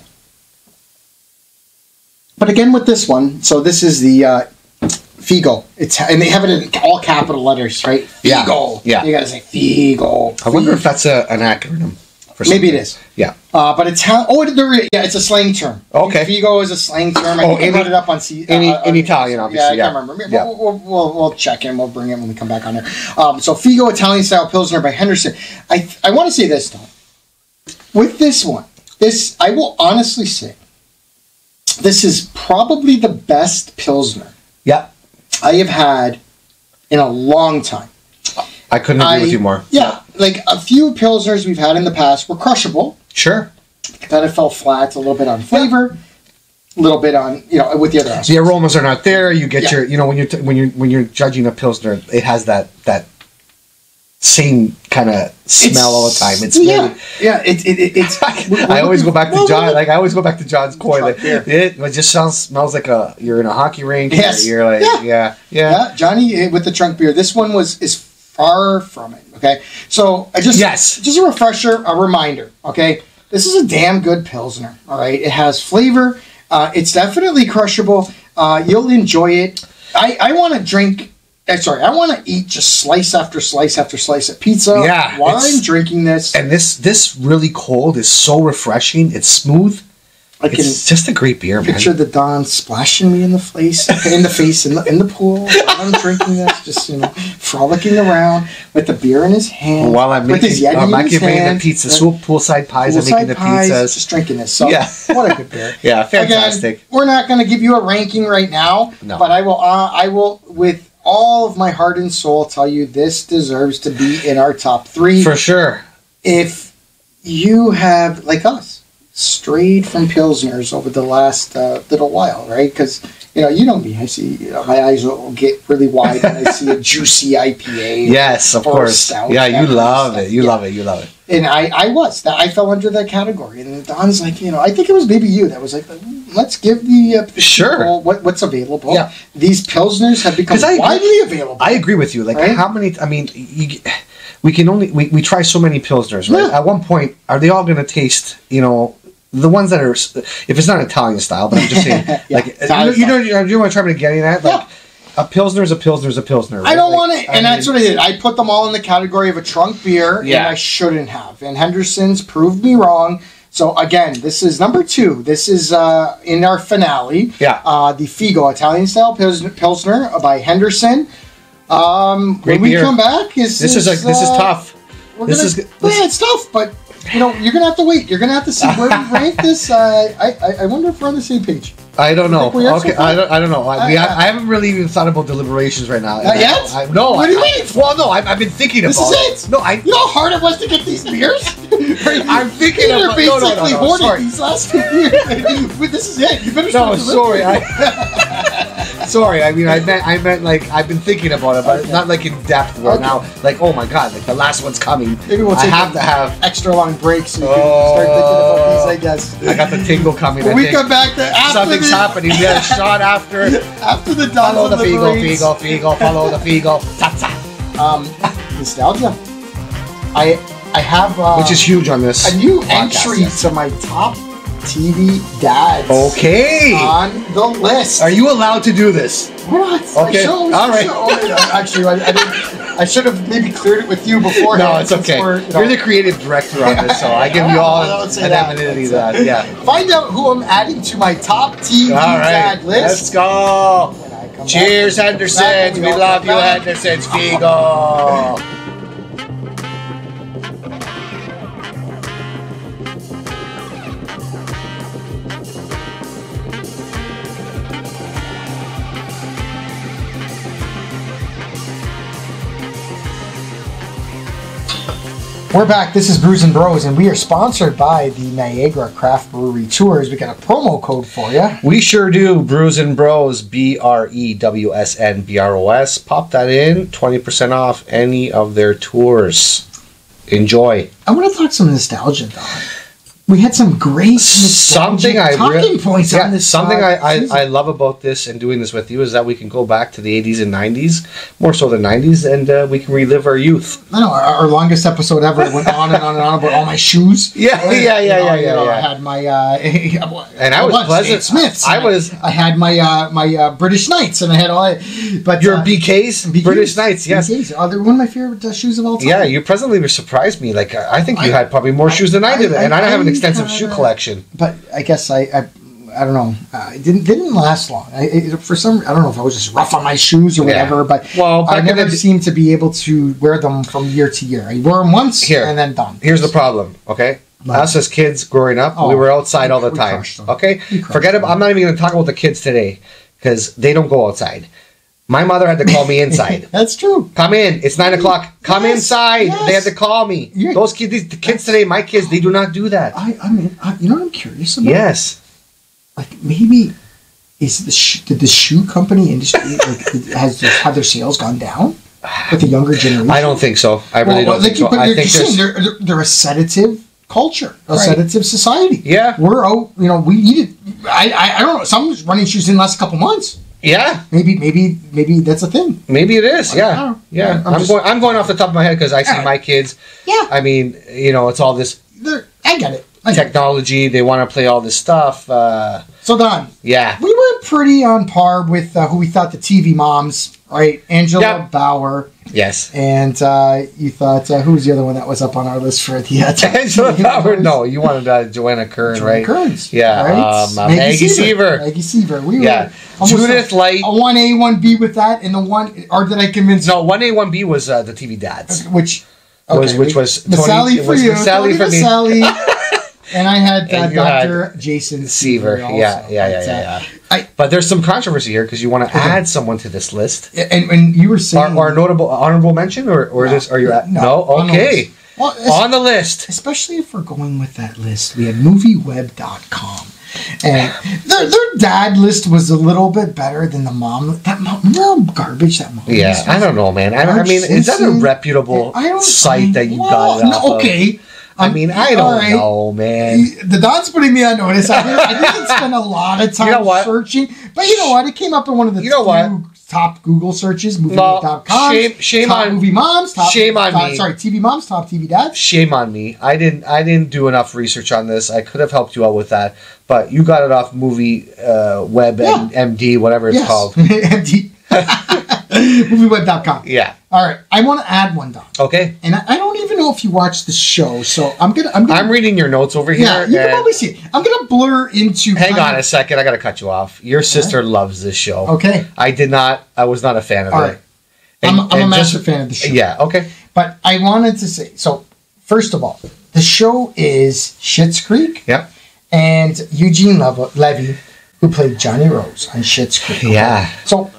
Speaker 1: But again with this one, so this is the uh, Figo. It's and they have it in all capital letters, right?
Speaker 2: Yeah,
Speaker 1: Figo.
Speaker 2: yeah.
Speaker 1: You gotta say Figo.
Speaker 2: I wonder if that's a, an acronym. For
Speaker 1: Maybe it is.
Speaker 2: Yeah.
Speaker 1: Uh, but it's how. Oh, there, yeah, it's a slang term.
Speaker 2: Okay.
Speaker 1: Figo is a slang term. I
Speaker 2: Oh,
Speaker 1: I it up on C.
Speaker 2: in-
Speaker 1: uh,
Speaker 2: in Italian, obviously,
Speaker 1: Yeah, I
Speaker 2: yeah.
Speaker 1: can't remember.
Speaker 2: Yeah.
Speaker 1: We'll, we'll, we'll, we'll check in. We'll bring it when we come back on there. Um, so Figo Italian style Pilsner by Henderson. I I want to say this though. With this one, this I will honestly say, this is probably the best Pilsner
Speaker 2: Yeah.
Speaker 1: I have had in a long time.
Speaker 2: I couldn't agree
Speaker 1: I-
Speaker 2: with you more.
Speaker 1: Yeah, like a few Pilsners we've had in the past were crushable.
Speaker 2: Sure.
Speaker 1: kind of fell flat a little bit on flavor, a little bit on you know with the other aspects.
Speaker 2: The aromas are not there. You get
Speaker 1: Yeah.
Speaker 2: your, you know, when you're t- when you're when you're judging a pilsner, it has that that same kind of smell all the time. It's
Speaker 1: yeah,
Speaker 2: really,
Speaker 1: yeah. It, it, it, it's.
Speaker 2: I always go back to John. Like I always go back to John's coin. Like it, it just sounds smells like a you're in a hockey rink.
Speaker 1: Yes.
Speaker 2: You're like
Speaker 1: Yeah.
Speaker 2: yeah, yeah.
Speaker 1: yeah, Johnny eh, with the trunk beer. This one was is far from it. Okay, so I just
Speaker 2: Yes.
Speaker 1: just a refresher, a reminder. Okay, this is a damn good pilsner. All right, it has flavor. Uh, it's definitely crushable. Uh, you'll enjoy it. I, I want to drink uh, sorry, I want to eat just slice after slice after slice of pizza.
Speaker 2: Yeah,
Speaker 1: while I'm drinking this,
Speaker 2: And this this really cold is so refreshing. It's smooth.
Speaker 1: I can
Speaker 2: It's just a great beer, man.
Speaker 1: picture the Don splashing me in the face, in the face, in the in the pool while I'm drinking this, just you know, frolicking around with the beer in his hand,
Speaker 2: While I'm
Speaker 1: with
Speaker 2: making,
Speaker 1: Yeti
Speaker 2: I'm making the pizza, swoop poolside pies. I'm making the
Speaker 1: pies,
Speaker 2: pizzas.
Speaker 1: just drinking this. So,
Speaker 2: Yeah.
Speaker 1: what a good beer.
Speaker 2: Yeah, fantastic.
Speaker 1: Again, we're not going to give you a ranking right now,
Speaker 2: No.
Speaker 1: but I will. Uh, I will, with all of my heart and soul, tell you this deserves to be in our top three.
Speaker 2: For sure.
Speaker 1: if you have, like us, strayed from pilsners over the last uh, little while, right? Because you know, you know me. I see you know, my eyes will get really wide when I see a juicy IPA.
Speaker 2: Yes, of course.
Speaker 1: stout,
Speaker 2: Yeah, you love it. You
Speaker 1: Yeah.
Speaker 2: love it. You love it.
Speaker 1: And I, I was that I fell under that category. And Don's like, you know, I think it was maybe you that was like, let's give the, uh,
Speaker 2: Sure.
Speaker 1: people what, what's available.
Speaker 2: Yeah.
Speaker 1: These pilsners have become
Speaker 2: I
Speaker 1: widely available.
Speaker 2: I agree with you. Like
Speaker 1: Right?
Speaker 2: how many? I mean, you, we can only we, we try so many pilsners. Right?
Speaker 1: Yeah.
Speaker 2: At one point, are they all going to taste? You know, the ones that are if it's not Italian style, but I'm just saying,
Speaker 1: Yeah,
Speaker 2: like you know, you know, you know what I'm trying to get at? Like
Speaker 1: Yeah.
Speaker 2: A pilsner is a pilsner is a pilsner.
Speaker 1: I don't
Speaker 2: right?
Speaker 1: want
Speaker 2: Like,
Speaker 1: it, and
Speaker 2: I
Speaker 1: that's what I did. I put them all in the category of a trunk beer,
Speaker 2: Yeah.
Speaker 1: and I shouldn't have. And Henderson's proved me wrong. So again, this is number two. This is uh, in our finale.
Speaker 2: Yeah.
Speaker 1: Uh, the Figo Italian style Pils- Pilsner by Henderson. Um,
Speaker 2: Great
Speaker 1: when we come back, is
Speaker 2: This is like this is
Speaker 1: uh,
Speaker 2: tough.
Speaker 1: We're
Speaker 2: This
Speaker 1: gonna,
Speaker 2: is- this-
Speaker 1: yeah, it's tough, but you know you're gonna have to wait. You're gonna have to see where we rank this. Uh, I, I I wonder if we're on the same page.
Speaker 2: I don't know.
Speaker 1: think we so
Speaker 2: Okay. I don't. I don't know. I, we,
Speaker 1: I-
Speaker 2: I, haven't really even thought about deliberations right now.
Speaker 1: Uh, not yet?
Speaker 2: I, no.
Speaker 1: What do you mean?
Speaker 2: Well, no. I've, I've been thinking
Speaker 1: This
Speaker 2: about This
Speaker 1: is it.
Speaker 2: No, I.
Speaker 1: You know how hard it was to get these beers?
Speaker 2: I'm thinking about- no,
Speaker 1: basically
Speaker 2: no, no, no,
Speaker 1: hoarded
Speaker 2: sorry.
Speaker 1: these last two years. this is it. You better
Speaker 2: No, sorry. I, sorry. I mean, I meant, I meant like I've been thinking about it, but
Speaker 1: Okay.
Speaker 2: not like in depth. right
Speaker 1: Okay.
Speaker 2: now, like, oh my god, like the last one's coming.
Speaker 1: Maybe we'll
Speaker 2: I have to have.
Speaker 1: extra long breaks so you can start thinking about these. I oh. guess.
Speaker 2: I got the tingle coming.
Speaker 1: When we come back to after The,
Speaker 2: happening. We got a shot after.
Speaker 1: after the
Speaker 2: Follow
Speaker 1: Don's
Speaker 2: the Figo,
Speaker 1: deliberates,
Speaker 2: Figo, Figo. Follow the Figo. Ta ta.
Speaker 1: Um, nostalgia. I I have uh,
Speaker 2: Which is huge on this.
Speaker 1: a new
Speaker 2: podcast,
Speaker 1: entry
Speaker 2: yeah.
Speaker 1: to my top TV dads.
Speaker 2: Okay.
Speaker 1: On the list.
Speaker 2: Are you allowed to do this?
Speaker 1: What?
Speaker 2: Okay, all right.
Speaker 1: Actually, I, I didn't. I should have maybe cleared it with you before.
Speaker 2: No, it's okay. You're the creative director on this, so I give you all
Speaker 1: I don't say
Speaker 2: an
Speaker 1: that.
Speaker 2: amenity to that. Yeah.
Speaker 1: Find out who I'm adding to my top TV
Speaker 2: All right.
Speaker 1: dad
Speaker 2: Let's go.
Speaker 1: When I come
Speaker 2: Cheers,
Speaker 1: back.
Speaker 2: Hendersons. We
Speaker 1: all
Speaker 2: love you,
Speaker 1: back.
Speaker 2: Hendersons. Figo.
Speaker 1: We're back. This is Brews and Bros, and we are sponsored by the Niagara Craft Brewery Tours. We got a promo code for you.
Speaker 2: We sure do. Brews and Bros. B R E W S N B R O S. Pop that in. 20% off any of their tours. Enjoy.
Speaker 1: I want to talk some nostalgia, Don. We had some great
Speaker 2: something I
Speaker 1: talking
Speaker 2: really
Speaker 1: points
Speaker 2: yeah,
Speaker 1: on this.
Speaker 2: something
Speaker 1: uh,
Speaker 2: I. I, I love about this and doing this with you is that we can go back to the 80s and 90s more so the 90s and uh, we can relive our youth
Speaker 1: I know our, our longest episode ever went on and on and on about all my shoes.
Speaker 2: Yeah,
Speaker 1: Right?
Speaker 2: yeah, yeah,
Speaker 1: You know,
Speaker 2: yeah,
Speaker 1: you
Speaker 2: yeah,
Speaker 1: know,
Speaker 2: yeah.
Speaker 1: I had my uh,
Speaker 2: And I was pleasant.
Speaker 1: Smiths.
Speaker 2: I was-
Speaker 1: I had my uh, my uh, British Knights, and I had all. But
Speaker 2: your
Speaker 1: uh,
Speaker 2: BKs,
Speaker 1: BKs,
Speaker 2: British Knights yes
Speaker 1: BKs. Oh, they're one of my favorite uh, shoes of all time.
Speaker 2: yeah you presently surprised me like I think you had probably more shoes than
Speaker 1: I,
Speaker 2: did and I,
Speaker 1: I-
Speaker 2: have an
Speaker 1: I
Speaker 2: extensive shoe collection
Speaker 1: but I guess I I, I don't know. Uh, it didn't didn't last long. I, it, for some, I don't know if I was just rough on my shoes or
Speaker 2: Yeah.
Speaker 1: whatever. But
Speaker 2: Well,
Speaker 1: I never
Speaker 2: the-
Speaker 1: seemed to be able to wear them from year to year. I wore them once
Speaker 2: Here.
Speaker 1: and then done.
Speaker 2: Here's the problem, okay?
Speaker 1: What?
Speaker 2: Us as kids growing up,
Speaker 1: Oh,
Speaker 2: we were outside all the time. Okay? Forget
Speaker 1: them.
Speaker 2: about I'm not even gonna talk about the kids today because they don't go outside. My mother had to call me inside.
Speaker 1: That's true.
Speaker 2: Come in. It's nine o'clock. Come
Speaker 1: Yes,
Speaker 2: inside.
Speaker 1: yes.
Speaker 2: They had to call me.
Speaker 1: Yeah.
Speaker 2: Those kids, these, the kids today, my kids, they do not do that.
Speaker 1: I I mean, I, you know what I'm curious about?
Speaker 2: Yes.
Speaker 1: Like maybe is the sh- did the shoe company industry like has have their sales gone down with the younger generation?
Speaker 2: I don't think so. I really
Speaker 1: Well,
Speaker 2: don't
Speaker 1: like,
Speaker 2: think so.
Speaker 1: but
Speaker 2: I
Speaker 1: you're
Speaker 2: think
Speaker 1: saying they're, they're they're a sedative culture, a
Speaker 2: Right.
Speaker 1: sedative society.
Speaker 2: Yeah.
Speaker 1: we're out. You know, we needed. I, I I don't know. Someone's running shoes didn't last couple months.
Speaker 2: Yeah.
Speaker 1: Maybe maybe maybe that's a thing.
Speaker 2: Maybe it is.
Speaker 1: I
Speaker 2: Yeah. Yeah.
Speaker 1: I'm
Speaker 2: I'm,
Speaker 1: just-
Speaker 2: going. I'm going off the top of my head because I see
Speaker 1: Alright.
Speaker 2: my kids.
Speaker 1: Yeah,
Speaker 2: I mean, you know, it's all this
Speaker 1: they're- I get it. I get it.
Speaker 2: technology. They want to play all this stuff. Uh,
Speaker 1: So Don,
Speaker 2: yeah.
Speaker 1: we were pretty on par with uh, who we thought the TV moms right? Angela
Speaker 2: Yep.
Speaker 1: Bauer,
Speaker 2: Yes.
Speaker 1: and uh, you thought uh, who was the other one that was up on our list for the uh,
Speaker 2: Angela Bauer. No, you wanted uh, Joanna Kern,
Speaker 1: Joanna
Speaker 2: right?
Speaker 1: Kearns,
Speaker 2: Yeah,
Speaker 1: right?
Speaker 2: um, uh, Maggie Seaver.
Speaker 1: Maggie Seaver. We
Speaker 2: Yeah.
Speaker 1: were
Speaker 2: Judith
Speaker 1: a,
Speaker 2: Light.
Speaker 1: a one A, one B with that, and the one or did I convince
Speaker 2: No, one A, one B was uh, the TV dads.
Speaker 1: which
Speaker 2: Was- which was Tony-
Speaker 1: Sally for
Speaker 2: was
Speaker 1: you,
Speaker 2: Sally
Speaker 1: Tony
Speaker 2: for
Speaker 1: Miss
Speaker 2: me.
Speaker 1: And I had uh,
Speaker 2: you had
Speaker 1: Doctor Jason
Speaker 2: Seaver. Yeah, yeah, yeah, yeah, yeah.
Speaker 1: I
Speaker 2: But there's some controversy here because you want to add someone to this list.
Speaker 1: and and you were saying
Speaker 2: Or, or notable honorable mention, or or
Speaker 1: No,
Speaker 2: just are you at
Speaker 1: no,
Speaker 2: no?
Speaker 1: on the
Speaker 2: Okay.
Speaker 1: Well,
Speaker 2: on the list.
Speaker 1: especially if we're going with that list, we had movieweb.com. And their, their dad list was a little bit better than the mom. That mom, how garbage that mom
Speaker 2: Yeah, I don't know, man. I, I mean, is that a reputable
Speaker 1: I don't
Speaker 2: site that you
Speaker 1: well,
Speaker 2: got it off
Speaker 1: no,
Speaker 2: of?
Speaker 1: Okay.
Speaker 2: I mean, I don't
Speaker 1: right.
Speaker 2: know, man.
Speaker 1: The Don's putting me on notice. I didn't, I didn't spend a lot of time
Speaker 2: You know
Speaker 1: searching, but you know what? It came up in one of the
Speaker 2: You know what?
Speaker 1: top Google searches.
Speaker 2: No,
Speaker 1: Movie.com.
Speaker 2: shame- shame
Speaker 1: top
Speaker 2: on-
Speaker 1: movie moms. Top,
Speaker 2: shame on
Speaker 1: top-
Speaker 2: me.
Speaker 1: Sorry, TV moms. Top TV dads.
Speaker 2: Shame on me. I didn't. I didn't do enough research on this. I could have helped you out with that, but you got it off movie uh, web
Speaker 1: Yeah.
Speaker 2: and MD, whatever it's
Speaker 1: yes.
Speaker 2: called.
Speaker 1: MD. Movieweb.com.
Speaker 2: Yeah.
Speaker 1: All right, I want to add one, Don,
Speaker 2: Okay.
Speaker 1: and I, I don't even know if you watched the show, so I'm gonna. I'm gonna.
Speaker 2: I'm reading your notes over here.
Speaker 1: yeah, you can
Speaker 2: and-
Speaker 1: probably see it. I'm gonna blur into.
Speaker 2: Hang on
Speaker 1: of-
Speaker 2: a second. I got to cut you off. Your sister loves this show.
Speaker 1: Okay,
Speaker 2: I did not. I was not a fan of
Speaker 1: All
Speaker 2: it.
Speaker 1: right. I'm, I'm a
Speaker 2: and
Speaker 1: massive
Speaker 2: just-
Speaker 1: fan of the show.
Speaker 2: Yeah. Okay.
Speaker 1: But I wanted to say so. First of all, the show is Schitt's Creek,
Speaker 2: Yep.
Speaker 1: and Eugene Levy, who played Johnny Rose on Schitt's Creek.
Speaker 2: Yeah.
Speaker 1: So,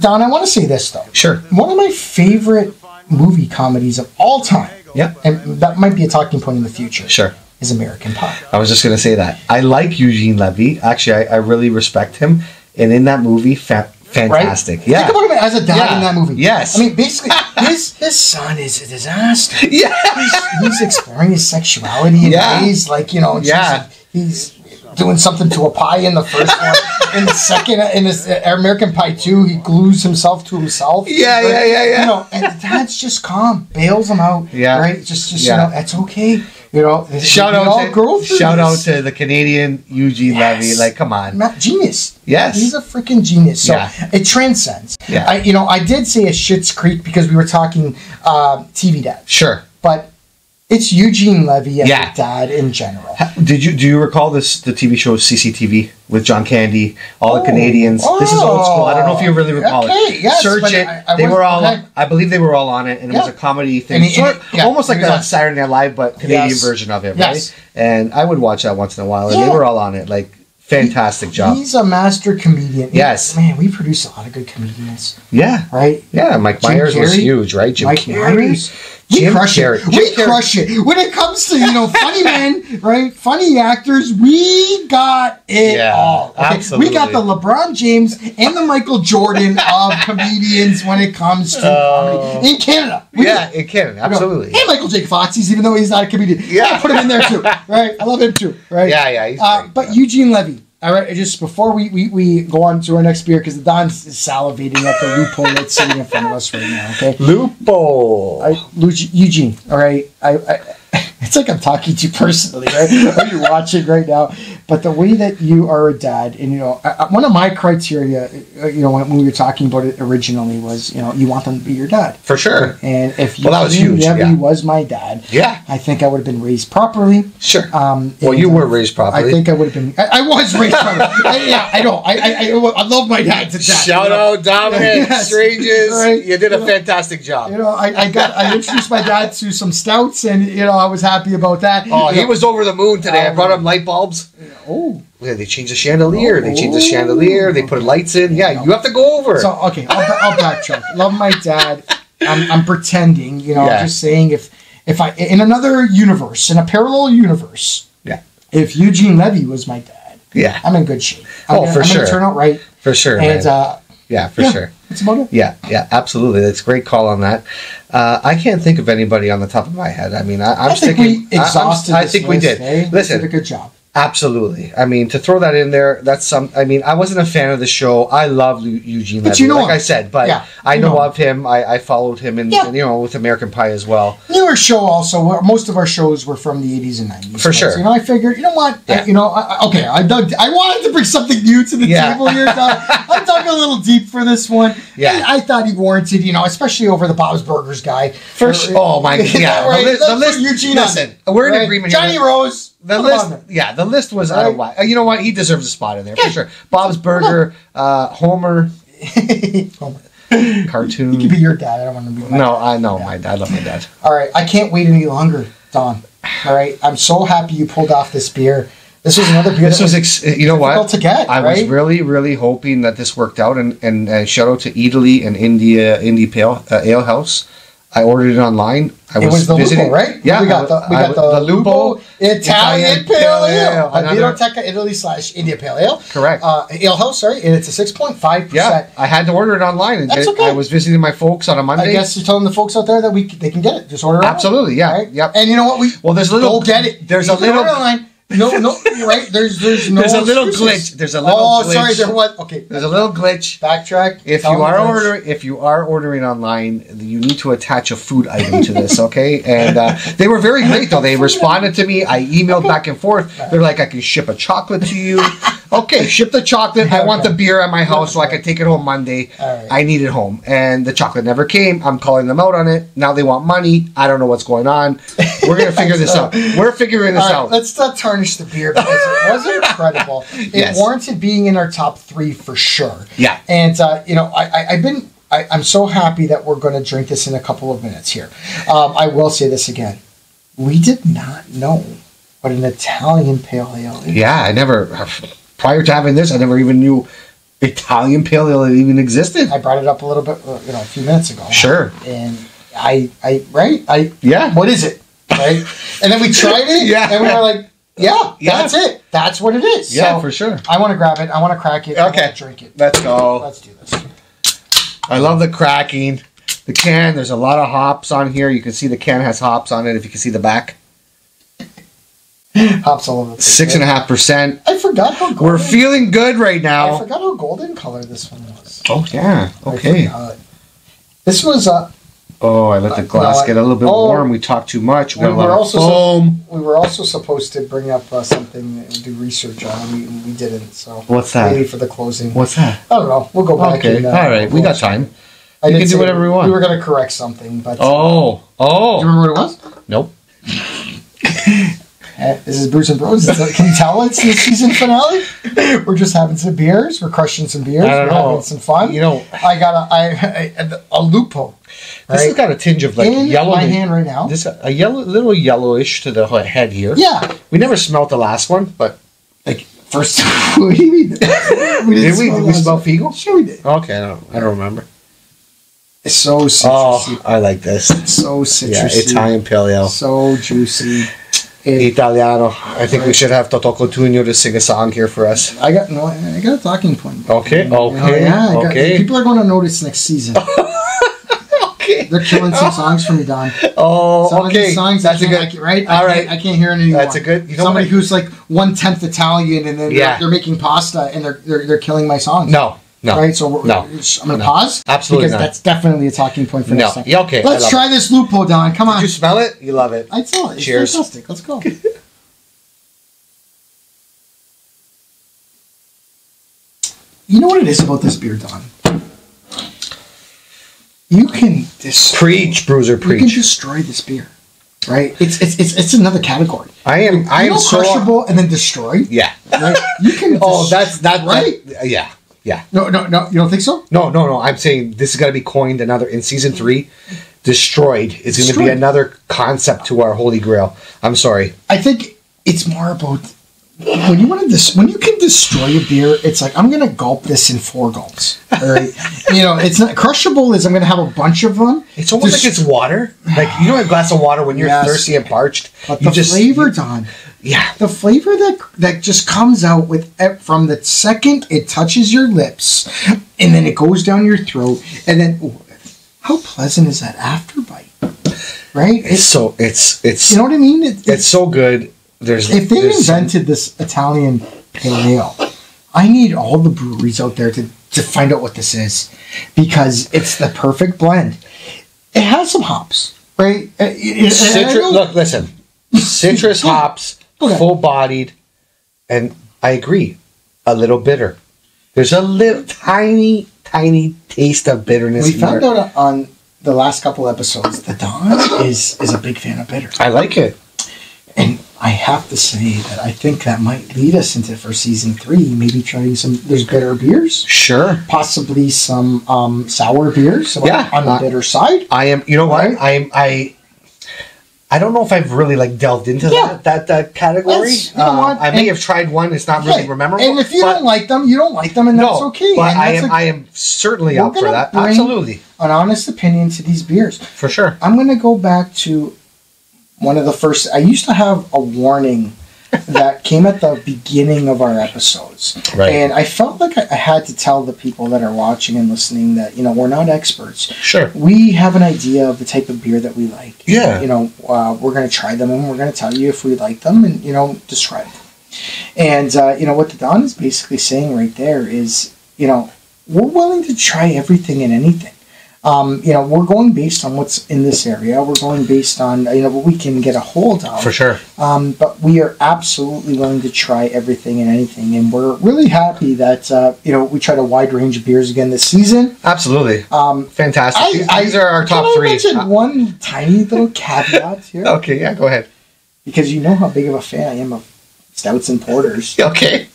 Speaker 1: Don, I want to say this though.
Speaker 2: Sure.
Speaker 1: One of my favorite movie comedies of all time,
Speaker 2: Yep.
Speaker 1: and that might be a talking point in the future,
Speaker 2: Sure.
Speaker 1: is American Pie.
Speaker 2: I was just gonna say that. I like Eugene Levy. Actually, I, I really respect him. And in that movie, fa-
Speaker 1: Right?
Speaker 2: fantastic. Yeah.
Speaker 1: Think about him as a dad
Speaker 2: Yeah.
Speaker 1: in that movie.
Speaker 2: Yes.
Speaker 1: I mean, basically, his his son is a disaster.
Speaker 2: Yeah.
Speaker 1: he's, he's exploring his sexuality in
Speaker 2: Yeah.
Speaker 1: ways like you know,
Speaker 2: Yeah.
Speaker 1: he's, he's doing something to a pie in the first one. In the second, in this uh, American Pie two, he glues himself to himself.
Speaker 2: Yeah, yeah, yeah, yeah.
Speaker 1: You know, and the dad's just calm, bails him out.
Speaker 2: Yeah.
Speaker 1: right. Just, just
Speaker 2: Yeah.
Speaker 1: you know, that's okay. You know,
Speaker 2: Shout out
Speaker 1: all
Speaker 2: to shout out to the Canadian Eugene
Speaker 1: Yes.
Speaker 2: Levy. Like, come on.
Speaker 1: Not genius.
Speaker 2: Yes.
Speaker 1: He's a freaking genius. So
Speaker 2: Yeah.
Speaker 1: it transcends.
Speaker 2: Yeah.
Speaker 1: I, you know, I did say a Schitt's Creek because we were talking uh, TV dad,
Speaker 2: Sure.
Speaker 1: but it's Eugene Levy as
Speaker 2: Yeah.
Speaker 1: a dad in general.
Speaker 2: Did you do you recall this the TV show SCTV with John Candy, all the
Speaker 1: Oh.
Speaker 2: Canadians? this is old school. I don't know if you really oh, recall
Speaker 1: Okay,
Speaker 2: it.
Speaker 1: yes,
Speaker 2: Search it.
Speaker 1: I- I
Speaker 2: they were all.
Speaker 1: okay.
Speaker 2: I believe they were all on it, and it was a comedy thing,
Speaker 1: And he-
Speaker 2: sort
Speaker 1: and he- yeah,
Speaker 2: almost like
Speaker 1: he
Speaker 2: a Saturday Night Live, but Canadian
Speaker 1: Yes.
Speaker 2: version of it,
Speaker 1: Yes.
Speaker 2: right? And I would watch that once in a while, and they were all on it. Like fantastic job.
Speaker 1: He's a master comedian.
Speaker 2: Yes.
Speaker 1: man, we produce a lot of good comedians,
Speaker 2: Yeah,
Speaker 1: right?
Speaker 2: yeah. Mike
Speaker 1: Jim
Speaker 2: Myers was huge, right? Jim
Speaker 1: Mike
Speaker 2: Carrey.
Speaker 1: Myers. We
Speaker 2: Jim
Speaker 1: crush
Speaker 2: Carrey.
Speaker 1: it.
Speaker 2: Jim
Speaker 1: We
Speaker 2: Carrey.
Speaker 1: crush it. When it comes to you know funny men, right? Funny actors, we got it
Speaker 2: Yeah,
Speaker 1: all.
Speaker 2: absolutely.
Speaker 1: We got the LeBron James and the Michael Jordan of comedians when it comes to comedy in Canada. We
Speaker 2: Yeah,
Speaker 1: in
Speaker 2: Canada, can
Speaker 1: You know,
Speaker 2: absolutely.
Speaker 1: And Michael J. Foxy's, even though he's not a comedian.
Speaker 2: Yeah.
Speaker 1: put him in there too. Right, I love him too. Right.
Speaker 2: Yeah, yeah. He's
Speaker 1: Uh, but Eugene Levy. All right, just before we, we, we go on to our next beer, because the Don's is salivating at the loophole that's sitting in front of us right now. Okay,
Speaker 2: Lupo.
Speaker 1: I, Eugene. All right, I, I, it's like I'm talking to you personally, right? Are you watching right now? But the way that you are a dad, and you know, I, I- one of my criteria, uh, you know, when, when we were talking about it originally was, you know, you want them to be your dad.
Speaker 2: For sure.
Speaker 1: And if you
Speaker 2: Well, that was huge, yeah.
Speaker 1: was my dad,
Speaker 2: Yeah.
Speaker 1: I think I would have been raised properly.
Speaker 2: Sure.
Speaker 1: Um,
Speaker 2: well, you
Speaker 1: uh,
Speaker 2: were raised properly.
Speaker 1: I think I would have been. I, I was raised properly. I, yeah, I know. I, I, I, I love my dad to death.
Speaker 2: Shout
Speaker 1: you know?
Speaker 2: out Dominic
Speaker 1: Yes.
Speaker 2: Stranges.
Speaker 1: Right.
Speaker 2: You did a
Speaker 1: You know-
Speaker 2: fantastic job.
Speaker 1: You know, I, I got. I introduced my dad to some stouts, and you know, I was happy about that.
Speaker 2: oh,
Speaker 1: You
Speaker 2: he
Speaker 1: know,
Speaker 2: was over the moon today. I
Speaker 1: Um,
Speaker 2: brought him light bulbs.
Speaker 1: Oh,
Speaker 2: Yeah, they changed the chandelier. They changed the
Speaker 1: Oh.
Speaker 2: chandelier. They put lights in. Yeah, you have to go over.
Speaker 1: so okay. I'll, I'll backtrack. Love my dad. I'm, I'm pretending. You know,
Speaker 2: Yeah.
Speaker 1: I'm just saying if if I in another universe, in a parallel universe,
Speaker 2: Yeah.
Speaker 1: if Eugene Levy was my dad,
Speaker 2: yeah,
Speaker 1: I'm in good shape. I'm
Speaker 2: Oh,
Speaker 1: gonna,
Speaker 2: for
Speaker 1: I'm
Speaker 2: sure.
Speaker 1: Gonna turn out right,
Speaker 2: for sure,
Speaker 1: and
Speaker 2: man.
Speaker 1: uh,
Speaker 2: yeah, for
Speaker 1: yeah,
Speaker 2: sure.
Speaker 1: That's about it.
Speaker 2: Yeah, yeah, absolutely. That's a great call on that. Uh, I can't think of anybody on the top of my head. I mean, I, I'm
Speaker 1: I think
Speaker 2: sticking.
Speaker 1: we exhausted.
Speaker 2: I, I think we did.
Speaker 1: eh?
Speaker 2: Listen,
Speaker 1: did a good job.
Speaker 2: Absolutely. I mean, to throw that in there, that's some. I mean, I wasn't a fan of the show. I love Eugene
Speaker 1: But
Speaker 2: Levy,
Speaker 1: you know
Speaker 2: like
Speaker 1: him.
Speaker 2: I said. But
Speaker 1: Yeah,
Speaker 2: I know
Speaker 1: know him.
Speaker 2: of him. I, I followed him, in,
Speaker 1: Yeah.
Speaker 2: you know, with American Pie as well.
Speaker 1: Our show also, most of our shows were from the 80s and 90s.
Speaker 2: For
Speaker 1: right?
Speaker 2: sure.
Speaker 1: So, you know, I figured, you know what? I- you know, I, okay, I dug, I wanted to bring something new to the
Speaker 2: Yeah.
Speaker 1: table here. Doug. I dug a little deep for this one.
Speaker 2: Yeah.
Speaker 1: And I thought he warranted, you know, especially over the Bob's Burgers guy.
Speaker 2: For sure. Oh my yeah.
Speaker 1: right?
Speaker 2: The, the list.
Speaker 1: Eugene
Speaker 2: listen, we're in
Speaker 1: Right?
Speaker 2: agreement. here.
Speaker 1: Johnny Rose.
Speaker 2: The list, yeah, the list was out of
Speaker 1: Right.
Speaker 2: whack. You know what? He deserves a spot in there for sure. Bob's Burger, uh, Homer,
Speaker 1: He
Speaker 2: cartoon.
Speaker 1: could be your dad. I don't want to be my dad.
Speaker 2: No, I know my dad. I love my dad.
Speaker 1: All right, I can't wait any longer, Don. All right, I'm so happy you pulled off this beer. This was another beer
Speaker 2: This was, ex- you know
Speaker 1: difficult
Speaker 2: what?
Speaker 1: to get,
Speaker 2: I was really, really hoping that this worked out, and and uh, shout out to Italy and India Indie Pale uh, Ale House. I ordered it online. I
Speaker 1: It was the
Speaker 2: visiting-
Speaker 1: Lupo, right?
Speaker 2: Yeah,
Speaker 1: we got the we
Speaker 2: I-
Speaker 1: got the, Lupo Italian,
Speaker 2: Italian
Speaker 1: Pale Ale,
Speaker 2: another-
Speaker 1: Birroteca Italy slash India Pale Ale.
Speaker 2: Correct.
Speaker 1: Uh, ale house, sorry, and it's a six point five
Speaker 2: Yeah,
Speaker 1: percent.
Speaker 2: I had to order it online, and
Speaker 1: That's
Speaker 2: it-
Speaker 1: okay.
Speaker 2: I was visiting my folks on a Monday.
Speaker 1: I guess you're telling the folks out there that we they can get it. Just order it. online,
Speaker 2: Absolutely, yeah,
Speaker 1: Right?
Speaker 2: yep.
Speaker 1: And you know what? We
Speaker 2: Well, there's a little.
Speaker 1: go get it.
Speaker 2: There's
Speaker 1: You
Speaker 2: a little.
Speaker 1: online. No, no, right. There's there's no.
Speaker 2: There's a little
Speaker 1: excuses.
Speaker 2: glitch. There's a little
Speaker 1: Oh,
Speaker 2: glitch.
Speaker 1: sorry. There was okay.
Speaker 2: There's a little glitch.
Speaker 1: backtrack.
Speaker 2: If you are ordering, if you are ordering online, you need to attach a food item to this, okay? And uh, they were very great though. They responded to me. I emailed back and forth. They're like, I can ship a chocolate to you. Okay, ship the chocolate. I want the beer at my house so I can take it home Monday.
Speaker 1: Right.
Speaker 2: I need it home, and the chocolate never came. I'm calling them out on it. Now they want money. I don't know what's going on. We're gonna figure this out. We're figuring this
Speaker 1: right,
Speaker 2: out.
Speaker 1: let's not tarnish the beer because it was incredible. It
Speaker 2: Yes.
Speaker 1: warranted being in our top three for sure.
Speaker 2: Yeah.
Speaker 1: And uh, you know, I, I, I've been. I, I'm so happy that we're going to drink this in a couple of minutes here. Um, I will say this again: we did not know what an Italian pale ale is.
Speaker 2: Yeah, I never. Prior to having this, I never even knew Italian pale ale even existed.
Speaker 1: I brought it up a little bit, you know, a few minutes ago.
Speaker 2: Sure.
Speaker 1: And I, I, right? I,
Speaker 2: Yeah.
Speaker 1: what is it? Right? and then we tried it.
Speaker 2: Yeah.
Speaker 1: And we were like, yeah,
Speaker 2: Yeah.
Speaker 1: that's it. That's what it is.
Speaker 2: Yeah,
Speaker 1: So,
Speaker 2: for sure.
Speaker 1: I want to grab it. I want to crack it.
Speaker 2: Okay.
Speaker 1: drink it.
Speaker 2: Let's go.
Speaker 1: Let's do this.
Speaker 2: I love the cracking. The can, there's a lot of hops on here. You can see the can has hops on it if you can see the back.
Speaker 1: Hops all over. the
Speaker 2: Six and a half percent.
Speaker 1: I forgot how golden.
Speaker 2: We're feeling good right now.
Speaker 1: I forgot how golden color this one was.
Speaker 2: Oh, yeah. Okay.
Speaker 1: This was uh
Speaker 2: Oh, I let the
Speaker 1: Uh,
Speaker 2: glass
Speaker 1: no,
Speaker 2: get a little bit
Speaker 1: oh.
Speaker 2: warm. We talked too much. We
Speaker 1: We
Speaker 2: got a lot
Speaker 1: were
Speaker 2: of
Speaker 1: also
Speaker 2: foam.
Speaker 1: we were also supposed to bring up uh, something and do research on. We we didn't. So
Speaker 2: What's that?
Speaker 1: Maybe for the closing.
Speaker 2: What's that?
Speaker 1: I don't know. We'll go back.
Speaker 2: Okay.
Speaker 1: and, uh,
Speaker 2: All right. We got
Speaker 1: we'll-
Speaker 2: time.
Speaker 1: I
Speaker 2: We can do whatever we want.
Speaker 1: We were going to correct something, but
Speaker 2: Oh. oh.
Speaker 1: do you remember what it was?
Speaker 2: Nope.
Speaker 1: Uh, This is Brews and Bros. Can you tell it's the season finale? We're just having some beers. We're crushing some beers. We're
Speaker 2: know.
Speaker 1: having some fun.
Speaker 2: You know,
Speaker 1: I got a, I, a, a lupo.
Speaker 2: this has got a tinge of like
Speaker 1: in
Speaker 2: yellow.
Speaker 1: my hand right now.
Speaker 2: This a yellow, little yellowish to the head here.
Speaker 1: yeah.
Speaker 2: We never smelt the last one, but
Speaker 1: Like first. what do you mean? We
Speaker 2: did we? Did we smell. Fiegel?
Speaker 1: Sure we did.
Speaker 2: Okay, I don't, I don't remember.
Speaker 1: It's so citrusy.
Speaker 2: Oh, I like this.
Speaker 1: so citrusy.
Speaker 2: Yeah, Italian paleo.
Speaker 1: So juicy. It,
Speaker 2: Italiano. I think we should have Toto Cutugno to sing a song here for us.
Speaker 1: I got no. I got a talking point.
Speaker 2: Okay,
Speaker 1: oh, know,
Speaker 2: okay,
Speaker 1: yeah, I got-
Speaker 2: okay.
Speaker 1: people are going to notice next season.
Speaker 2: Okay.
Speaker 1: They're killing some songs for me, Don.
Speaker 2: Oh,
Speaker 1: Some of
Speaker 2: okay.
Speaker 1: these songs,
Speaker 2: That's a good.
Speaker 1: Can't- right?
Speaker 2: All
Speaker 1: I
Speaker 2: right.
Speaker 1: can't, I can't hear it anymore.
Speaker 2: That's a good- you know
Speaker 1: Somebody who's like one tenth Italian, and then
Speaker 2: Yeah.
Speaker 1: they're, they're making pasta, and they're, they're they're killing my songs.
Speaker 2: No, no.
Speaker 1: Right, so we're,
Speaker 2: No.
Speaker 1: I'm going to
Speaker 2: No.
Speaker 1: pause.
Speaker 2: Absolutely
Speaker 1: because
Speaker 2: not.
Speaker 1: that's definitely a talking point for
Speaker 2: No.
Speaker 1: next time.
Speaker 2: Yeah, okay,
Speaker 1: Let's try this lupo, Don. Come on.
Speaker 2: Did you smell it? You love it.
Speaker 1: I tell it. It's
Speaker 2: Cheers.
Speaker 1: fantastic. Let's go. you know what it is about this beer, Don? You can destroy,
Speaker 2: Preach, Bruiser,
Speaker 1: You can destroy this beer, right? It's it's it's, it's another category.
Speaker 2: I am. I
Speaker 1: you
Speaker 2: am
Speaker 1: know,
Speaker 2: so.
Speaker 1: crushable and then destroy.
Speaker 2: Yeah.
Speaker 1: Right? You can.
Speaker 2: Oh, that's that.
Speaker 1: right.
Speaker 2: That, yeah. Yeah.
Speaker 1: No, no, no. You don't think so?
Speaker 2: No, no, no. I'm saying this is going to be coined another in season three. Destroyed. It's going to be another concept to our holy grail. I'm sorry.
Speaker 1: I think it's more about when you want to dis- when you can destroy a beer. It's like I'm gonna gulp this in four gulps. All right, you know, it's not crushable. Is I'm gonna have a bunch of them.
Speaker 2: It's almost
Speaker 1: Just-
Speaker 2: like it's water. Like you know, a glass of water when you're
Speaker 1: Yes.
Speaker 2: thirsty and parched.
Speaker 1: But
Speaker 2: you
Speaker 1: the flavor, Don,
Speaker 2: Yeah.
Speaker 1: the flavor that that just comes out with from the second it touches your lips, and then it goes down your throat, and then how pleasant is that after bite? Right?
Speaker 2: It's
Speaker 1: It's
Speaker 2: so. It's it's.
Speaker 1: you know what I mean. It,
Speaker 2: it's so good. There's
Speaker 1: if they
Speaker 2: there's-
Speaker 1: invented this Italian pale ale, I need all the breweries out there to, to find out what this is because it's the perfect blend. It has some hops, right? Uh, it- it-.
Speaker 2: Look, listen. Citrus hops,
Speaker 1: Okay.
Speaker 2: full bodied, and I agree, a little bitter. There's a little tiny, tiny taste of bitterness.
Speaker 1: we found
Speaker 2: there.
Speaker 1: out on the last couple episodes that Don is is a big fan of bitter,
Speaker 2: I like it.
Speaker 1: I have to say that I think that might lead us into for season three. Maybe trying some. There's bitter beers,
Speaker 2: Sure.
Speaker 1: possibly some um, sour beers. so
Speaker 2: Yeah.
Speaker 1: on the bitter side.
Speaker 2: I am. You know what?
Speaker 1: Right?
Speaker 2: I am. I. I don't know if I've really like delved into
Speaker 1: Yeah.
Speaker 2: that that, that category.
Speaker 1: You know
Speaker 2: Uh,
Speaker 1: what?
Speaker 2: I may
Speaker 1: And-
Speaker 2: have tried one. It's not really
Speaker 1: Yeah,
Speaker 2: memorable.
Speaker 1: And if you don't like them, you don't like them, and that's okay.
Speaker 2: But I am.
Speaker 1: a-
Speaker 2: I am certainly
Speaker 1: We're
Speaker 2: for that. Absolutely,
Speaker 1: an honest opinion to these beers.
Speaker 2: for sure.
Speaker 1: I'm going to go back to one of the first. I used to have a warning that came at the beginning of our episodes.
Speaker 2: Right.
Speaker 1: And I felt like I, had to tell the people that are watching and listening that, you know, we're not experts.
Speaker 2: Sure.
Speaker 1: We have an idea of the type of beer that we like.
Speaker 2: Yeah.
Speaker 1: You know, uh, we're going to try them and we're going to tell you if we like them and, you know, describe them. And, uh, you know, what the Don is basically saying right there is, you know, we're willing to try everything and anything. Um, you know, we're going based on what's in this area. We're going based on, you know, what we can get a hold of.
Speaker 2: For sure.
Speaker 1: Um, but we are absolutely willing to try everything and anything, and we're really happy that uh, you know we tried a wide range of beers again this season.
Speaker 2: Absolutely.
Speaker 1: Um,
Speaker 2: Fantastic.
Speaker 1: I,
Speaker 2: these,
Speaker 1: I,
Speaker 2: these are our
Speaker 1: can
Speaker 2: top
Speaker 1: I
Speaker 2: three.
Speaker 1: mention
Speaker 2: Uh,
Speaker 1: one tiny little caveat here,
Speaker 2: okay. Yeah. Go ahead.
Speaker 1: because you know how big of a fan I am of stouts and porters.
Speaker 2: Okay.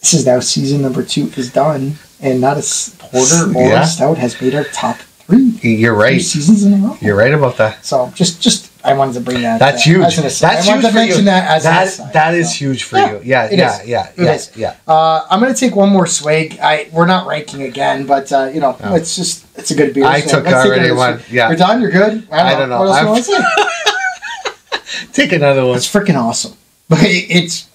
Speaker 1: This is now season number two is done, and not a porter or
Speaker 2: Yeah.
Speaker 1: a stout has made our top
Speaker 2: You're
Speaker 1: two
Speaker 2: right.
Speaker 1: seasons in a row.
Speaker 2: You're right about that.
Speaker 1: So just, just I wanted to bring that.
Speaker 2: That's
Speaker 1: uh,
Speaker 2: huge.
Speaker 1: as an aside.
Speaker 2: That's
Speaker 1: I
Speaker 2: huge
Speaker 1: to
Speaker 2: for you.
Speaker 1: mention that as
Speaker 2: That
Speaker 1: aside,
Speaker 2: that is
Speaker 1: so.
Speaker 2: huge for
Speaker 1: Yeah,
Speaker 2: you. Yeah. Yeah.
Speaker 1: is.
Speaker 2: Yeah.
Speaker 1: It
Speaker 2: Yeah.
Speaker 1: is.
Speaker 2: Yeah.
Speaker 1: Uh, I'm gonna take one more swig. I we're not ranking again, but uh, you know it's just it's a good beer.
Speaker 2: I
Speaker 1: so
Speaker 2: took
Speaker 1: let's
Speaker 2: already one. Yeah.
Speaker 1: you're done. You're good.
Speaker 2: I don't know.
Speaker 1: What else
Speaker 2: I'm-
Speaker 1: do you want to say?
Speaker 2: Take another one.
Speaker 1: It's freaking awesome. But it's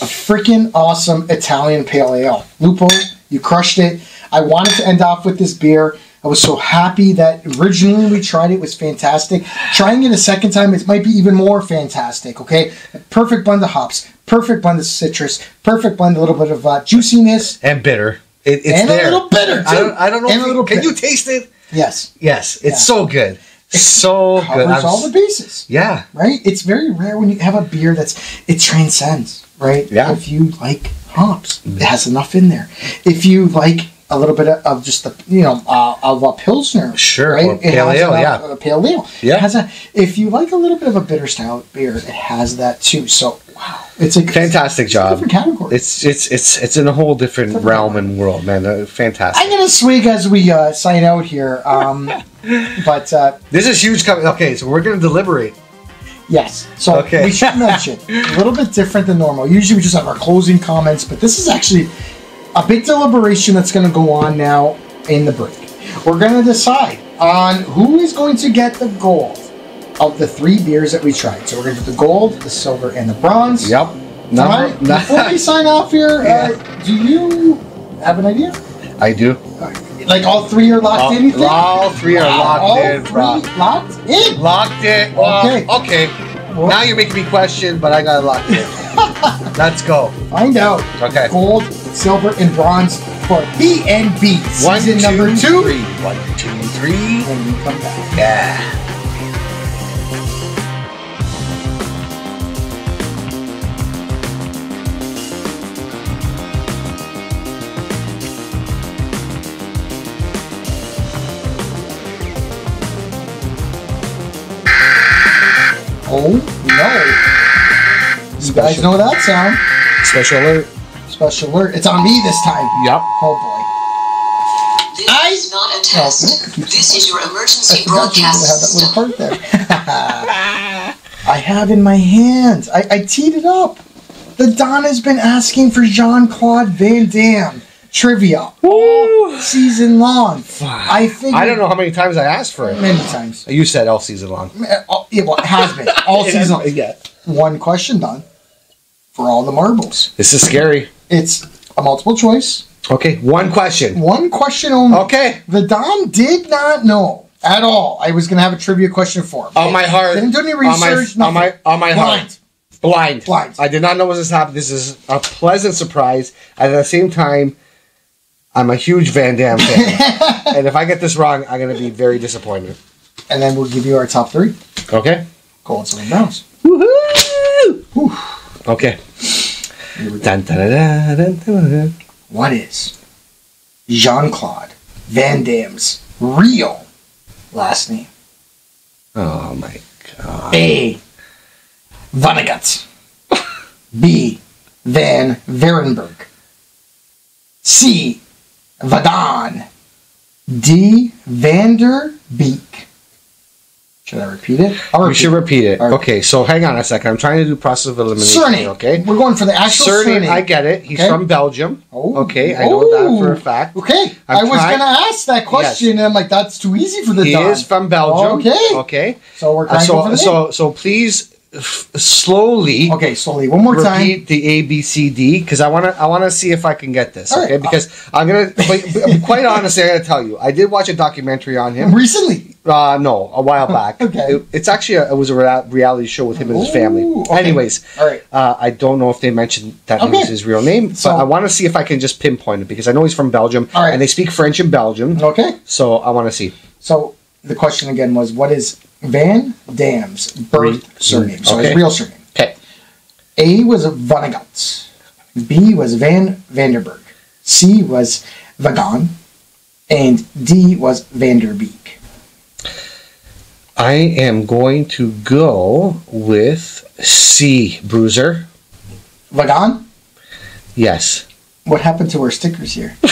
Speaker 1: a freaking awesome Italian pale ale. Lupo, you crushed it. I wanted to end off with this beer. I was so happy that originally we tried it, it was fantastic. Trying it a second time, it might be even more fantastic. Okay, perfect blend of hops, perfect blend of citrus, perfect blend, a little bit of uh, juiciness,
Speaker 2: And bitter. It, it's
Speaker 1: and
Speaker 2: there.
Speaker 1: a little bitter too.
Speaker 2: I don't. I don't know.
Speaker 1: And
Speaker 2: if
Speaker 1: a
Speaker 2: you-
Speaker 1: little
Speaker 2: can
Speaker 1: bitter.
Speaker 2: you taste it?
Speaker 1: Yes,
Speaker 2: Yes. It's
Speaker 1: Yeah.
Speaker 2: so good. So good.
Speaker 1: covers
Speaker 2: I'm
Speaker 1: all the bases.
Speaker 2: yeah.
Speaker 1: right? It's very rare when you have a beer that's it transcends, right?
Speaker 2: Yeah.
Speaker 1: If you like hops, it has enough in there. If you like a little bit of, just the you know uh, of a pilsner,
Speaker 2: Sure,
Speaker 1: right?
Speaker 2: or pale ale,
Speaker 1: enough-
Speaker 2: yeah.
Speaker 1: a pale ale.
Speaker 2: Yeah.
Speaker 1: It has a. If you like a little bit of a bitter style beer, it has that too. So wow, it's a
Speaker 2: Fantastic
Speaker 1: it's a
Speaker 2: job.
Speaker 1: different category.
Speaker 2: It's it's it's it's in a whole different
Speaker 1: Different
Speaker 2: realm and world, man. Uh, fantastic.
Speaker 1: I'm gonna swig as we uh, sign out here, um, but uh,
Speaker 2: This is huge. Coming. Okay, so we're gonna deliberate.
Speaker 1: Yes. So
Speaker 2: Okay.
Speaker 1: we should mention a little bit different than normal. Usually we just have our closing comments, but this is actually a big deliberation that's going to go on now in the break. We're going to decide on who is going to get the gold of the three beers that we tried. So we're going to do the gold, the silver, and the bronze.
Speaker 2: Yep.
Speaker 1: Number, before we sign off here,
Speaker 2: Yeah.
Speaker 1: uh, do you have an idea?
Speaker 2: I do.
Speaker 1: Like all three are locked
Speaker 2: All,
Speaker 1: in?
Speaker 2: all three are
Speaker 1: Wow,
Speaker 2: locked
Speaker 1: all
Speaker 2: in.
Speaker 1: three
Speaker 2: bro.
Speaker 1: locked in.
Speaker 2: Locked in.
Speaker 1: Okay.
Speaker 2: okay.
Speaker 1: Well-
Speaker 2: Now you're making me question, but I got it locked in. Let's go.
Speaker 1: Find out.
Speaker 2: Okay.
Speaker 1: Gold, silver, and bronze for BNB
Speaker 2: One,
Speaker 1: season
Speaker 2: two,
Speaker 1: number two.
Speaker 2: three. One, two, three.
Speaker 1: When we come back.
Speaker 2: Yeah.
Speaker 1: Oh no! You guys know that sound?
Speaker 2: Special alert.
Speaker 1: Special alert! It's on me this time.
Speaker 2: Yep.
Speaker 1: Oh boy!
Speaker 3: This
Speaker 1: I-
Speaker 3: is not a
Speaker 1: Oh,
Speaker 3: test.
Speaker 1: no.
Speaker 3: This is your
Speaker 1: I
Speaker 3: emergency
Speaker 1: forgot you
Speaker 3: broadcast
Speaker 1: had that little part there. I have in my hands. I, I teed it up. The Don has been asking for Jean Claude Van Damme trivia all season long. I figured
Speaker 2: I don't know how many times I asked for it.
Speaker 1: many times.
Speaker 2: You said all season long.
Speaker 1: Uh, oh, yeah, well, it has been all season long.
Speaker 2: Yeah.
Speaker 1: One question done for all the marbles.
Speaker 2: This is scary.
Speaker 1: It's a multiple choice.
Speaker 2: Okay, one question.
Speaker 1: One question only.
Speaker 2: Okay.
Speaker 1: The Don did not know at all. I was going to have a trivia question for him.
Speaker 2: On my heart.
Speaker 1: Didn't do any
Speaker 2: on my,
Speaker 1: research.
Speaker 2: on my on my
Speaker 1: Blind.
Speaker 2: heart. Blind.
Speaker 1: Blind.
Speaker 2: I did not know what was happening. This is a pleasant surprise. At the same time, I'm a huge Van Damme fan. and if I get this wrong, I'm going to be very disappointed.
Speaker 1: and then we'll give you our top three.
Speaker 2: Okay.
Speaker 1: Gold, silver, bronze.
Speaker 2: Woohoo! Okay. Dun, dun, dun.
Speaker 1: What is Jean Claude Van Damme's real last name?
Speaker 2: Oh my god.
Speaker 1: A. Vonnegut. B. Van Varenberg. C. Vadon. D. Vander Beek. Should I repeat it? I'll
Speaker 2: We
Speaker 1: repeat
Speaker 2: should repeat it.
Speaker 1: Right.
Speaker 2: Okay, so hang on a second. I'm trying to do process of elimination.
Speaker 1: Surname.
Speaker 2: Okay.
Speaker 1: We're going for the actual
Speaker 2: Surname,
Speaker 1: surname.
Speaker 2: I get it. He's
Speaker 1: Okay.
Speaker 2: from Belgium.
Speaker 1: Oh.
Speaker 2: Okay, I know that for a fact.
Speaker 1: Okay,
Speaker 2: I'm
Speaker 1: i was going to ask that question, and I'm like, that's too easy for the
Speaker 2: He
Speaker 1: Don.
Speaker 2: is from Belgium.
Speaker 1: Okay.
Speaker 2: Okay.
Speaker 1: So we're
Speaker 2: Uh,
Speaker 1: trying to for
Speaker 2: so so so please f- slowly
Speaker 1: Okay, slowly. One more time.
Speaker 2: repeat the A B C D because I want to I want to see if I can get this.
Speaker 1: All
Speaker 2: okay,
Speaker 1: right.
Speaker 2: because I'm gonna but quite honestly, I gotta tell you, I did watch a documentary on him.
Speaker 1: Recently.
Speaker 2: Uh, no, a while back.
Speaker 1: Okay.
Speaker 2: It- it's actually a, it was a rea- reality show with him and his family.
Speaker 1: Ooh, okay.
Speaker 2: Anyways,
Speaker 1: All right.
Speaker 2: uh, I don't know if they mentioned that
Speaker 1: Okay.
Speaker 2: was his real name,
Speaker 1: So-
Speaker 2: but I want to see if I can just pinpoint it because I know he's from Belgium
Speaker 1: All right.
Speaker 2: and they speak French in Belgium.
Speaker 1: Okay.
Speaker 2: So I want to see.
Speaker 1: So the question again was, what is Van Damme's birth surname? So
Speaker 2: okay.
Speaker 1: his real surname.
Speaker 2: Okay.
Speaker 1: A was Vonnegut. B was Van Vanderberg. C was Vagon. And D was Vanderbeek.
Speaker 2: I am going to go with C, Bruiser.
Speaker 1: Vagon?
Speaker 2: Yes.
Speaker 1: What happened to our stickers here?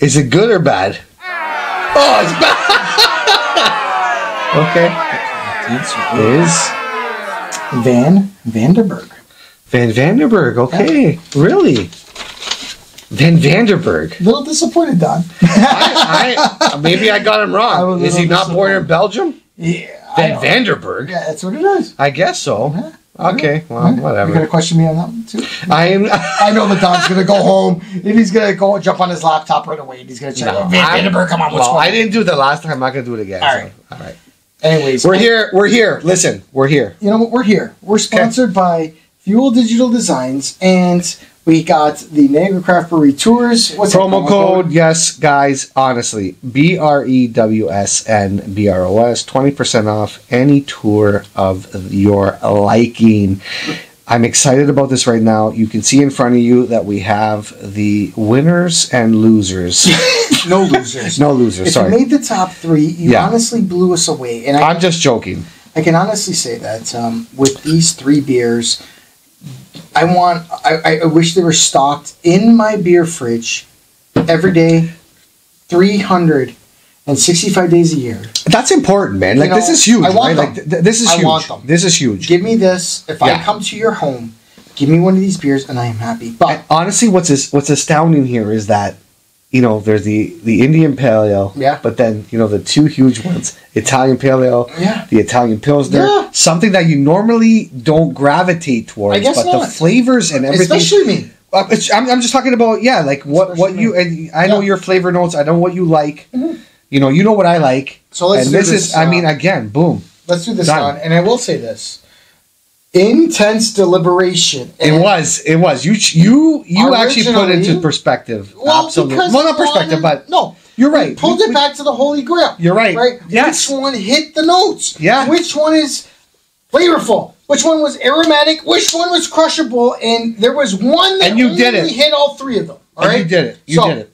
Speaker 2: Is it good or bad? Oh, it's bad. okay. Is
Speaker 1: Van Vanderberg.
Speaker 2: Van Vanderberg. Okay. Really? Van Vanderberg.
Speaker 1: A little disappointed, Don.
Speaker 2: I, I maybe I got him wrong. Is he not born in Belgium?
Speaker 1: yeah.
Speaker 2: Van. Vanderberg.
Speaker 1: Yeah, that's what it is.
Speaker 2: I guess so.
Speaker 1: Yeah.
Speaker 2: Okay. Well,
Speaker 1: Right? You gonna question me on that one too?
Speaker 2: I am.
Speaker 1: I know that Don's gonna go home and he's gonna go jump on his laptop right away and he's gonna check.
Speaker 2: No,
Speaker 1: Van
Speaker 2: I'm-
Speaker 1: Vanderberg, come on, what's
Speaker 2: well,
Speaker 1: going
Speaker 2: I didn't do it the last time. I'm not gonna do it again.
Speaker 1: All
Speaker 2: so-
Speaker 1: right.
Speaker 2: All right.
Speaker 1: Anyways,
Speaker 2: We're here. We're here. Listen, we're here.
Speaker 1: You know what? We're here. We're sponsored by Fuel Digital Designs, and we got the Niagara Craft Brewery Tours. What's that
Speaker 2: promo code? Yes guys honestly b-r-e-w-s-n b-r-o-s 20% off any tour of your liking. I'm excited about this right now. You can see in front of you that we have the winners and losers.
Speaker 1: No losers.
Speaker 2: no losers
Speaker 1: If
Speaker 2: sorry.
Speaker 1: you made the top three, you
Speaker 2: Yeah.
Speaker 1: honestly blew us away, and I,
Speaker 2: i'm just joking.
Speaker 1: I can honestly say that um, with these three beers, I want. I, I wish they were stocked in my beer fridge every day, three hundred and sixty-five days a year.
Speaker 2: that's important man like
Speaker 1: You know,
Speaker 2: this is huge
Speaker 1: I want
Speaker 2: right? like
Speaker 1: them.
Speaker 2: th- this is
Speaker 1: I
Speaker 2: huge
Speaker 1: want them.
Speaker 2: this is huge
Speaker 1: Give me this. If I come to your home, give me one of these beers, and I am happy. But
Speaker 2: And honestly, what's is, what's astounding here is that you know there's the the Indian Pale Ale,
Speaker 1: Yeah.
Speaker 2: but then you know the two huge ones, Italian Pale Ale,
Speaker 1: Yeah.
Speaker 2: the Italian Pilsner,
Speaker 1: Yeah.
Speaker 2: something that you normally don't gravitate towards,
Speaker 1: I guess
Speaker 2: but the flavors and everything.
Speaker 1: especially me.
Speaker 2: Uh, it's, I'm, I'm just talking about yeah, like what what
Speaker 1: Especially
Speaker 2: you and I know
Speaker 1: Yeah.
Speaker 2: your flavor notes. I know what you like.
Speaker 1: Mhm.
Speaker 2: You know, you know what I like.
Speaker 1: So let's
Speaker 2: and
Speaker 1: do
Speaker 2: this,
Speaker 1: this,
Speaker 2: is, I
Speaker 1: uh,
Speaker 2: mean, again, boom.
Speaker 1: Let's do this. Don. And I will say this: intense deliberation.
Speaker 2: It was, it was. You you you actually put
Speaker 1: Originally-
Speaker 2: into perspective.
Speaker 1: Well,
Speaker 2: Absolutely. Well, not perspective, but
Speaker 1: no,
Speaker 2: you're
Speaker 1: we
Speaker 2: right.
Speaker 1: pulled
Speaker 2: We-
Speaker 1: it back to the Holy Grail.
Speaker 2: You're right.
Speaker 1: Right?
Speaker 2: Yes.
Speaker 1: Which one hit the notes?
Speaker 2: Yeah.
Speaker 1: Which one is flavorful? Which one was aromatic? Which one was crushable? And there was one that
Speaker 2: And you did
Speaker 1: only
Speaker 2: it.
Speaker 1: hit all three of them. All
Speaker 2: And
Speaker 1: right,
Speaker 2: you did it. You
Speaker 1: So,
Speaker 2: did it.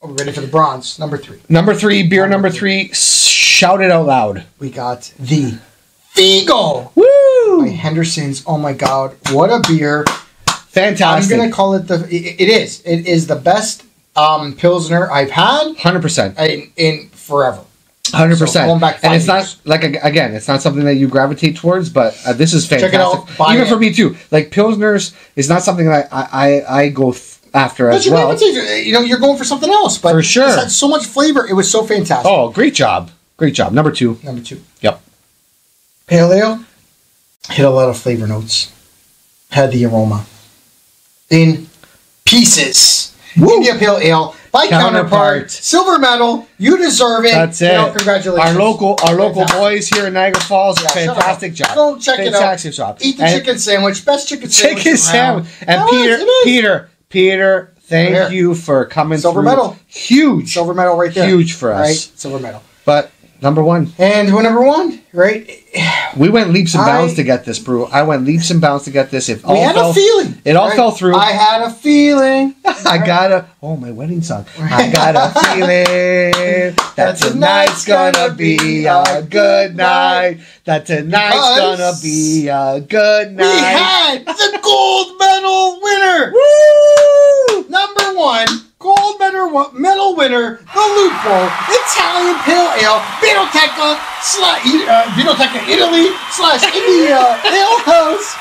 Speaker 1: Are we ready for the bronze? Number three.
Speaker 2: Number three, beer number three. Shout it out loud.
Speaker 1: We got the Figo by
Speaker 2: Woo!
Speaker 1: Henderson's. Oh my God, what a beer!
Speaker 2: Fantastic.
Speaker 1: I'm gonna call it the. It, it is. It is the best um, pilsner I've had
Speaker 2: Hundred percent.
Speaker 1: in, in forever.
Speaker 2: Hundred
Speaker 1: So
Speaker 2: percent. And it's not like again, it's not something that you gravitate towards, but uh, this is
Speaker 1: it
Speaker 2: fantastic.
Speaker 1: out, buy
Speaker 2: Even
Speaker 1: it.
Speaker 2: for me too. Like pilsners is not something that I I, I go th- after
Speaker 1: But
Speaker 2: as
Speaker 1: you,
Speaker 2: well.
Speaker 1: you know, you're going for something else. But
Speaker 2: For sure.
Speaker 1: It had so much flavor. It was so fantastic.
Speaker 2: Oh, great job, great job. Number two.
Speaker 1: Number two.
Speaker 2: Yep.
Speaker 1: Pale ale hit a lot of flavor notes. Had the aroma in pieces.
Speaker 2: Woo.
Speaker 1: India Pale Ale by
Speaker 2: Counterpart.
Speaker 1: counterpart. Silver medal. You deserve it.
Speaker 2: That's it.
Speaker 1: know, congratulations.
Speaker 2: Our local our local
Speaker 1: Fantastic.
Speaker 2: boys here in Niagara Falls.
Speaker 1: Yeah,
Speaker 2: fantastic job.
Speaker 1: Go check it out.
Speaker 2: job.
Speaker 1: Eat the
Speaker 2: And-
Speaker 1: chicken sandwich. Best chicken sandwich.
Speaker 2: chicken sandwich. And
Speaker 1: it
Speaker 2: Peter,
Speaker 1: is.
Speaker 2: Peter, Peter, thank you for coming
Speaker 1: Silver
Speaker 2: through.
Speaker 1: medal.
Speaker 2: Huge,
Speaker 1: Silver medal right there.
Speaker 2: huge for us.
Speaker 1: Right, silver medal.
Speaker 2: But Number one.
Speaker 1: And we're number one, right?
Speaker 2: We went leaps and bounds
Speaker 1: I-
Speaker 2: to get this, brew. I went leaps and bounds to get this. If
Speaker 1: We had
Speaker 2: fell,
Speaker 1: a feeling.
Speaker 2: It all
Speaker 1: right?
Speaker 2: fell through.
Speaker 1: I had a feeling.
Speaker 2: I got a oh my wedding song. I got a feeling that
Speaker 1: That
Speaker 2: tonight's gonna be a good night. That tonight's gonna be a good night.
Speaker 1: We had the gold medal winner.
Speaker 2: Woo!
Speaker 1: Number one, gold medal medal winner, the Lupo Italian Pale Ale, Birroteca slash uh, Birroteca Italy slash India Ale House.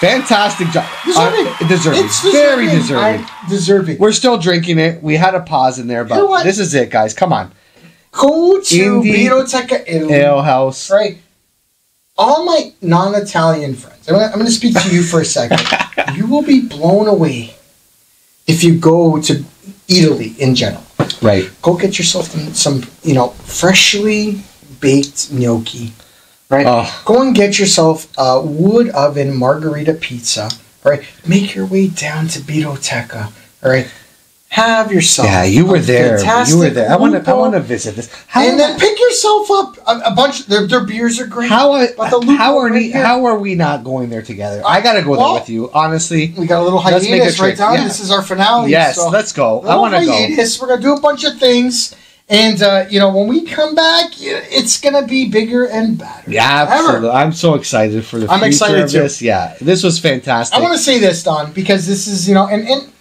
Speaker 2: Fantastic job.
Speaker 1: Deserving.
Speaker 2: Uh, deserving.
Speaker 1: It's
Speaker 2: Very
Speaker 1: deserving.
Speaker 2: deserving.
Speaker 1: I'm deserving.
Speaker 2: We're still drinking it. We had a pause in there,
Speaker 1: You know
Speaker 2: but this is it, guys. Come on.
Speaker 1: Go to
Speaker 2: Indie
Speaker 1: Birroteca Italy.
Speaker 2: Ale House.
Speaker 1: right? All my non-Italian friends, I'm gonna speak to you for a second. you will be blown away if you go to Italy in general.
Speaker 2: Right.
Speaker 1: Go get yourself some, some you know, freshly baked gnocchi, right?
Speaker 2: Oh.
Speaker 1: Go and get yourself a wood oven margarita pizza, right? Make your way down to Birroteca, all right? Have yourself.
Speaker 2: Yeah, you were there. You were there. I want to. I want to visit this. How
Speaker 1: And then pick yourself up a, a bunch. Their, their beers are great.
Speaker 2: How are,
Speaker 1: But the
Speaker 2: how are
Speaker 1: right
Speaker 2: we, how are we not going there together? I gotta go there with you. Honestly,
Speaker 1: We got a little
Speaker 2: Let's make a
Speaker 1: hiatus right down.
Speaker 2: yeah.
Speaker 1: This is our finale.
Speaker 2: yes,
Speaker 1: so
Speaker 2: let's go. I want to go.
Speaker 1: hiatus. We're gonna do a bunch of things, and uh, you know when we come back, it's gonna be bigger and better.
Speaker 2: Yeah,
Speaker 1: Ever.
Speaker 2: I'm so excited for the
Speaker 1: I'm
Speaker 2: future
Speaker 1: excited
Speaker 2: of
Speaker 1: too.
Speaker 2: this. Yeah, this was fantastic.
Speaker 1: I want to say this, Don, because this is you know, and and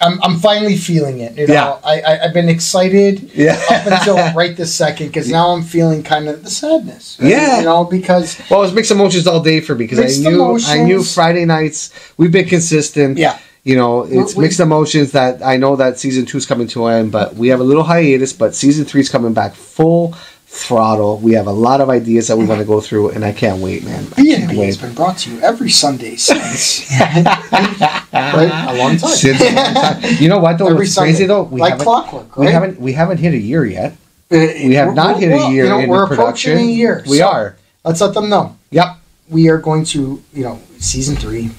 Speaker 1: I'm, I'm finally feeling it. You know,
Speaker 2: Yeah.
Speaker 1: I, I I've been excited
Speaker 2: yeah.
Speaker 1: up until right this second because now I'm feeling kind of the sadness. right?
Speaker 2: Yeah.
Speaker 1: you know, because
Speaker 2: well, it was mixed emotions all day for me because I knew I knew Friday nights we've been consistent.
Speaker 1: yeah,
Speaker 2: You know, it's
Speaker 1: We-
Speaker 2: mixed emotions that I know that season two's coming to an end, but we have a little hiatus. But season three's coming back full throttle. We have a lot of ideas that we want to go through, and I can't wait, man. I
Speaker 1: B
Speaker 2: can't
Speaker 1: and B
Speaker 2: wait.
Speaker 1: has been brought to you every Sunday since right a long time.
Speaker 2: Since a long time. You know what though?
Speaker 1: Every
Speaker 2: What's crazy though? We
Speaker 1: like
Speaker 2: haven't
Speaker 1: clockwork.
Speaker 2: we haven't we haven't hit a year yet.
Speaker 1: We
Speaker 2: We have not hit a year
Speaker 1: You know,
Speaker 2: in
Speaker 1: we're
Speaker 2: production.
Speaker 1: approaching a year.
Speaker 2: We
Speaker 1: so
Speaker 2: are.
Speaker 1: Let's let them know.
Speaker 2: Yep.
Speaker 1: We are going to, you know, season three,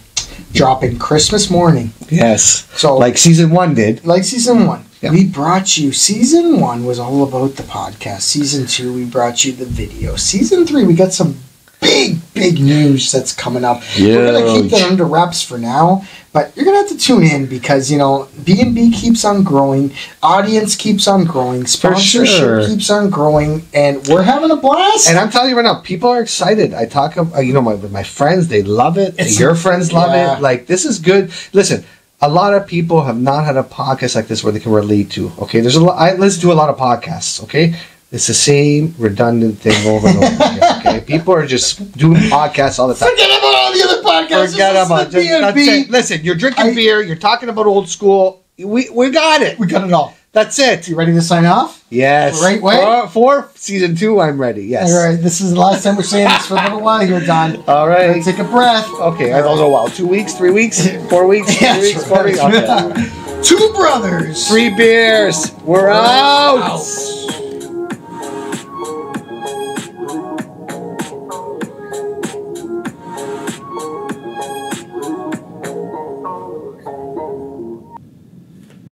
Speaker 1: dropping Christmas morning.
Speaker 2: Yes.
Speaker 1: So,
Speaker 2: Like season one did.
Speaker 1: like season one,
Speaker 2: Yeah.
Speaker 1: we brought you. Season one was all about the podcast. Season two, we brought you the video. Season three, we got some big, big news that's coming up. Yeah. We're gonna keep that under wraps for now, but you're gonna have to tune in because you know B and B keeps on growing, audience keeps on growing, sponsorship
Speaker 2: sure.
Speaker 1: keeps on growing, and we're having a blast.
Speaker 2: And I'm telling you right now, people are excited. I talk, uh, you know, my with my friends, they love it.
Speaker 1: It's-
Speaker 2: Your friends love
Speaker 1: yeah.
Speaker 2: it. Like this is good. Listen, a lot of people have not had a podcast like this where they can relate to. Okay, there's a lot. I listen to a lot of podcasts. Okay, it's the same redundant thing over and over. again, okay, people are just doing podcasts all the time.
Speaker 1: Forget about all the other podcasts.
Speaker 2: Forget about just, it. Listen, you're drinking
Speaker 1: I-
Speaker 2: beer. You're talking about old school. We we got it.
Speaker 1: We got it all.
Speaker 2: That's it.
Speaker 1: You ready to sign off?
Speaker 2: Yes.
Speaker 1: Right way?
Speaker 2: For, for season two, I'm ready. Yes.
Speaker 1: All right. This is the last time we're saying this for a little while here, Don.
Speaker 2: All right.
Speaker 1: Take a breath.
Speaker 2: Okay, I don't know. Wow, two weeks, three weeks, four weeks, three
Speaker 1: Yes,
Speaker 2: weeks, four weeks. Okay.
Speaker 1: Two brothers.
Speaker 2: Three beers. We're out.